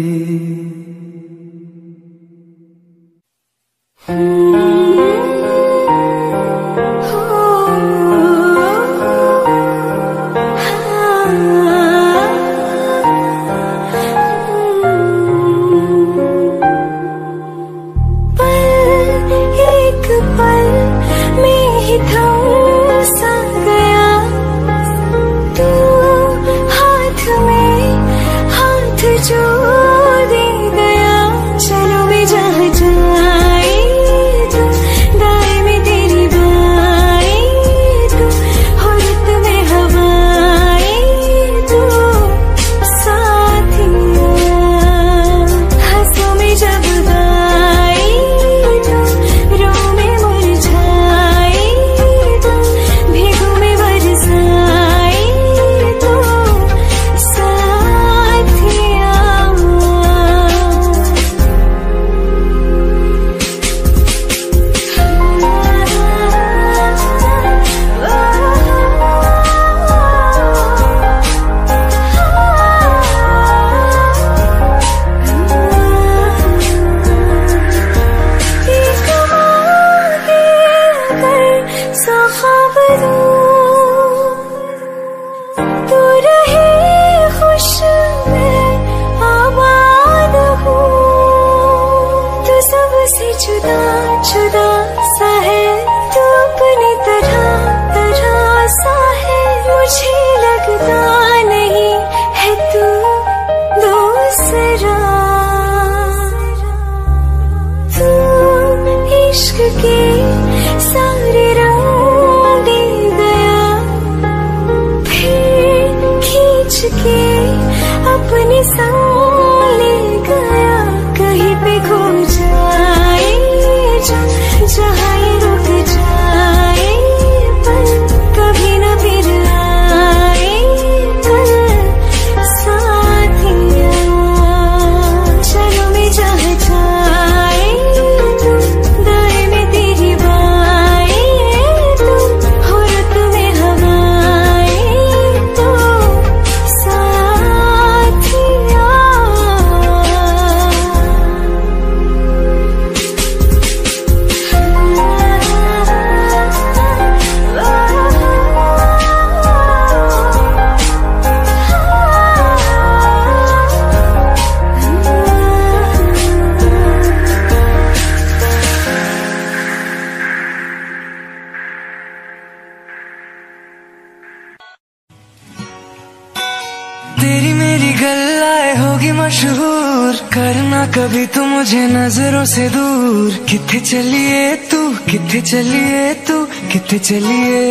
चलिए तू किथे चलिए?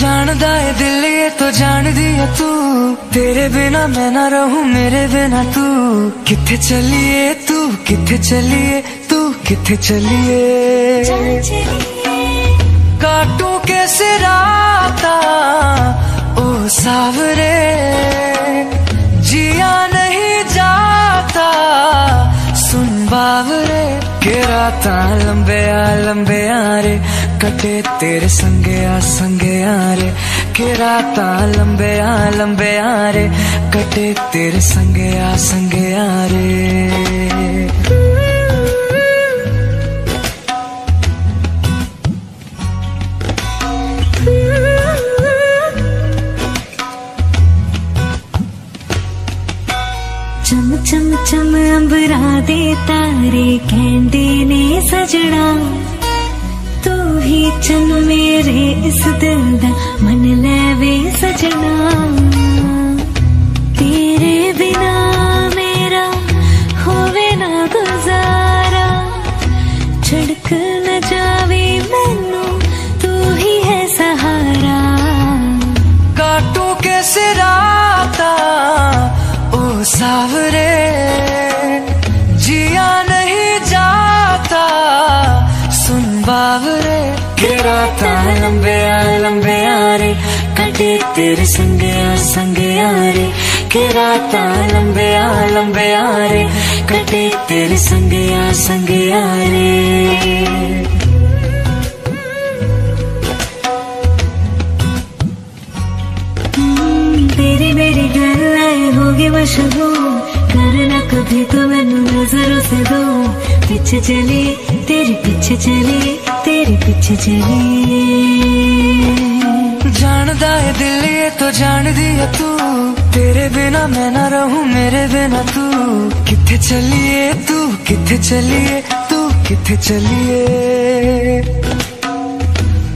जानदा है दिल ये तो जान दिया तू। तेरे बिना मैं ना रहूँ मेरे बिना तू। किथे चलिए तू किथे चलिए तू किथे चलिए? काटू कैसे राता ओ सावरे लंबे आ लंबे आ रे, कटे तेरे संगे आ संगे आ रे। के राता लंबे आ लंबे आ रे, कटे तेरे संगे आ संगे आ रे। चम चम चम अंबरा दे तारे कहते ने सजड़ा तू ही चन मेरे इस दिल दा, मन लेवे सजना। तेरे बिना मेरा होवे ना गुजारा। छड़क न जावे मैनू, तू ही है सहारा। काटू कैसे राता ओ सावरे बावरे के राता लंबे आ लंबे आ रे कटे तेरे संगे आ संगे आ रे के राता लंबे आ लंबे आ रे कटे तेरे संगे आ संगे आ रे तेरी मेरी गल्लाए होगी मशहूर। करना कभी तो मैनू नज़रों से दो पीछे चली, तेरे पीछे चली। तेरे पीछे चली। जानदा है दिल, ये तो जान दिया तू। तेरे बिना मैं ना रहूँ, मेरे बिना तू। किथे चलिए तू, किथे चलिए तू, किथे चलिए?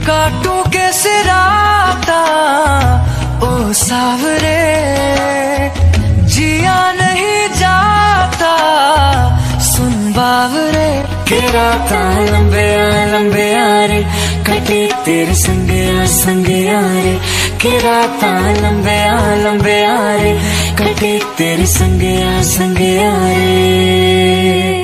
काटू कैसे राता? ओ सावरे, जिया नहीं जाता। सुन बावरे। के राता लंबे आ लंबे आ रे, कटे तेरे संगे आ संगे आ रे। के राता लंबे आ लंबे आ रे, कटे तेरे संगे आ संगे आ रे।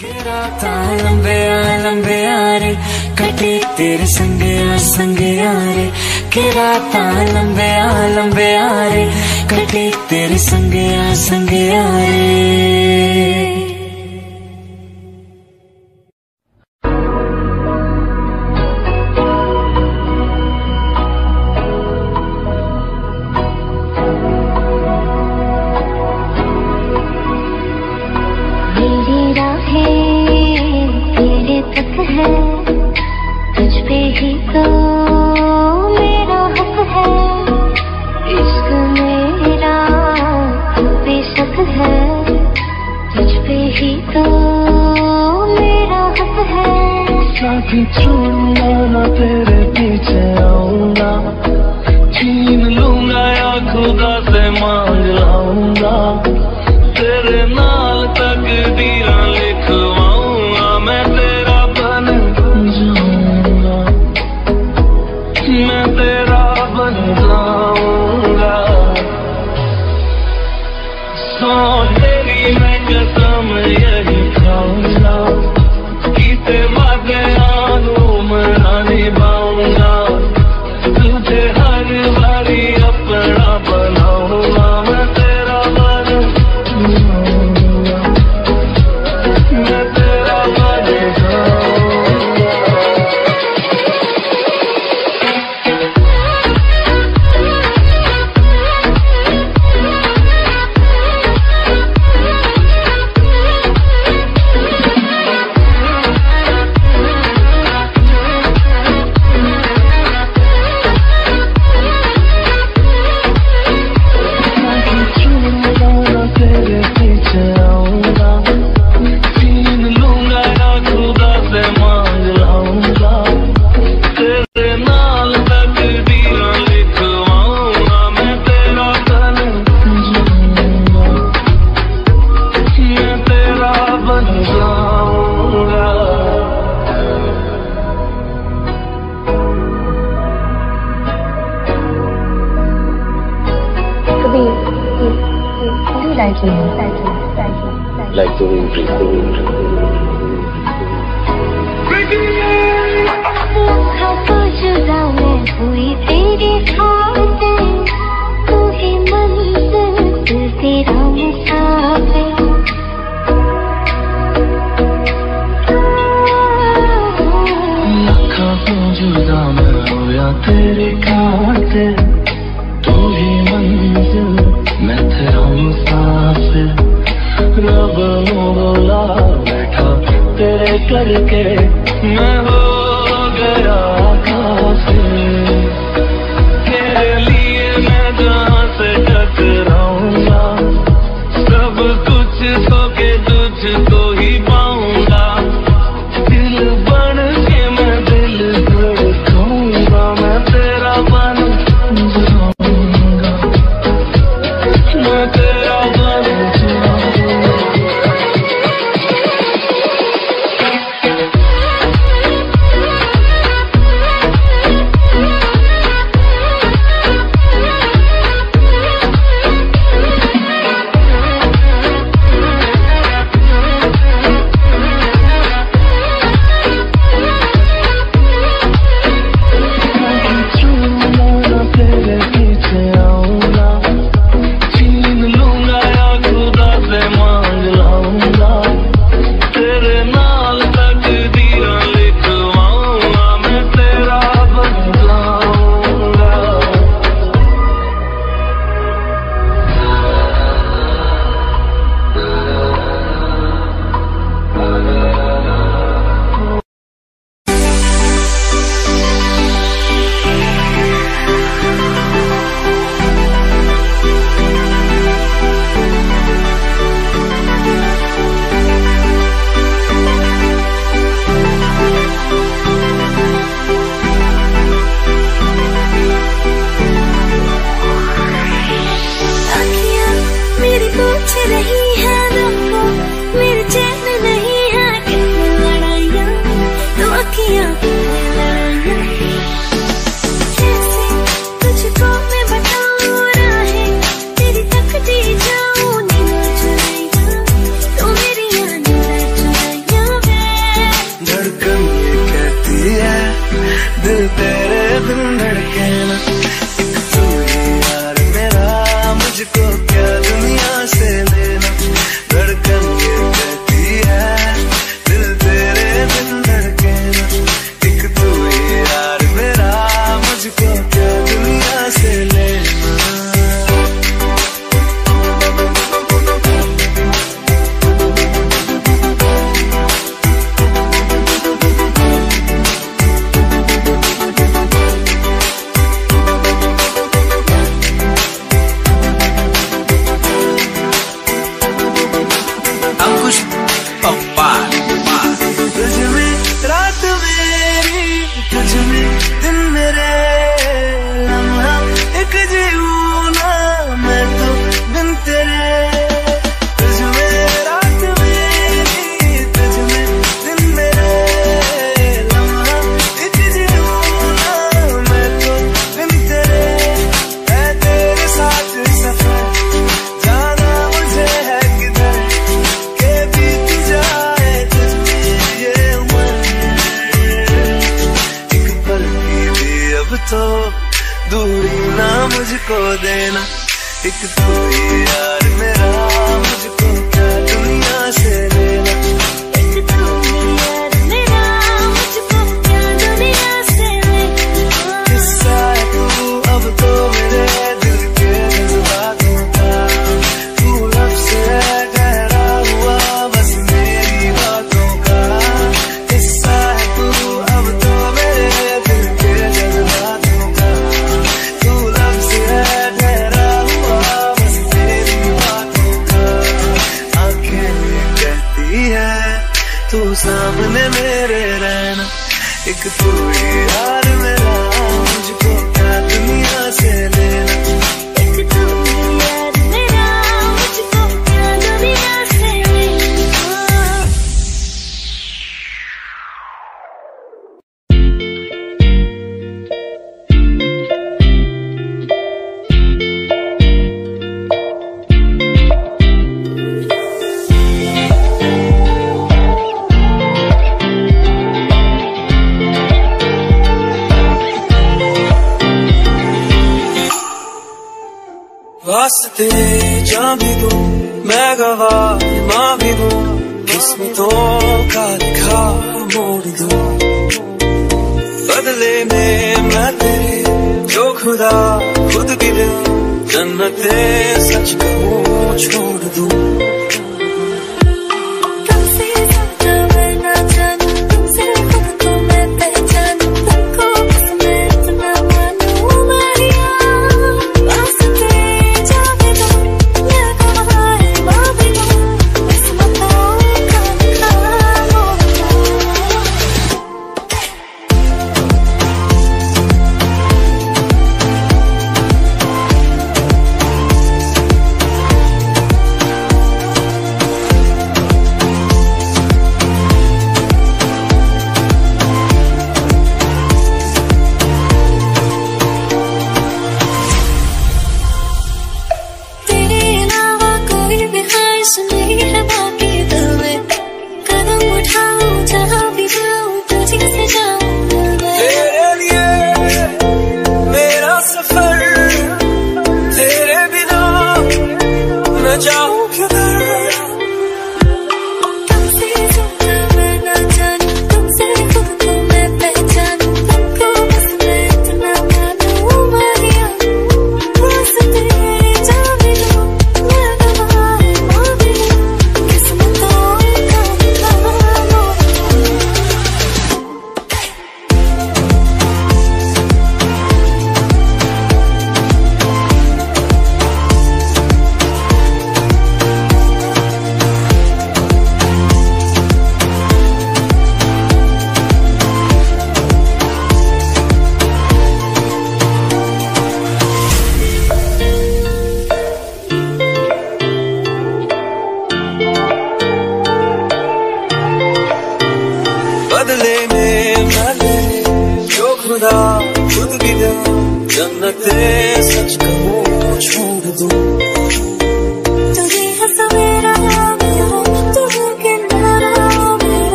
के राता लंबे आ लंबे आ रे, कटे तेरे संगे आ संगे आ रे। के राता लंबे आ लंबे आ रे, कटे तेरे संगे आ संगे आ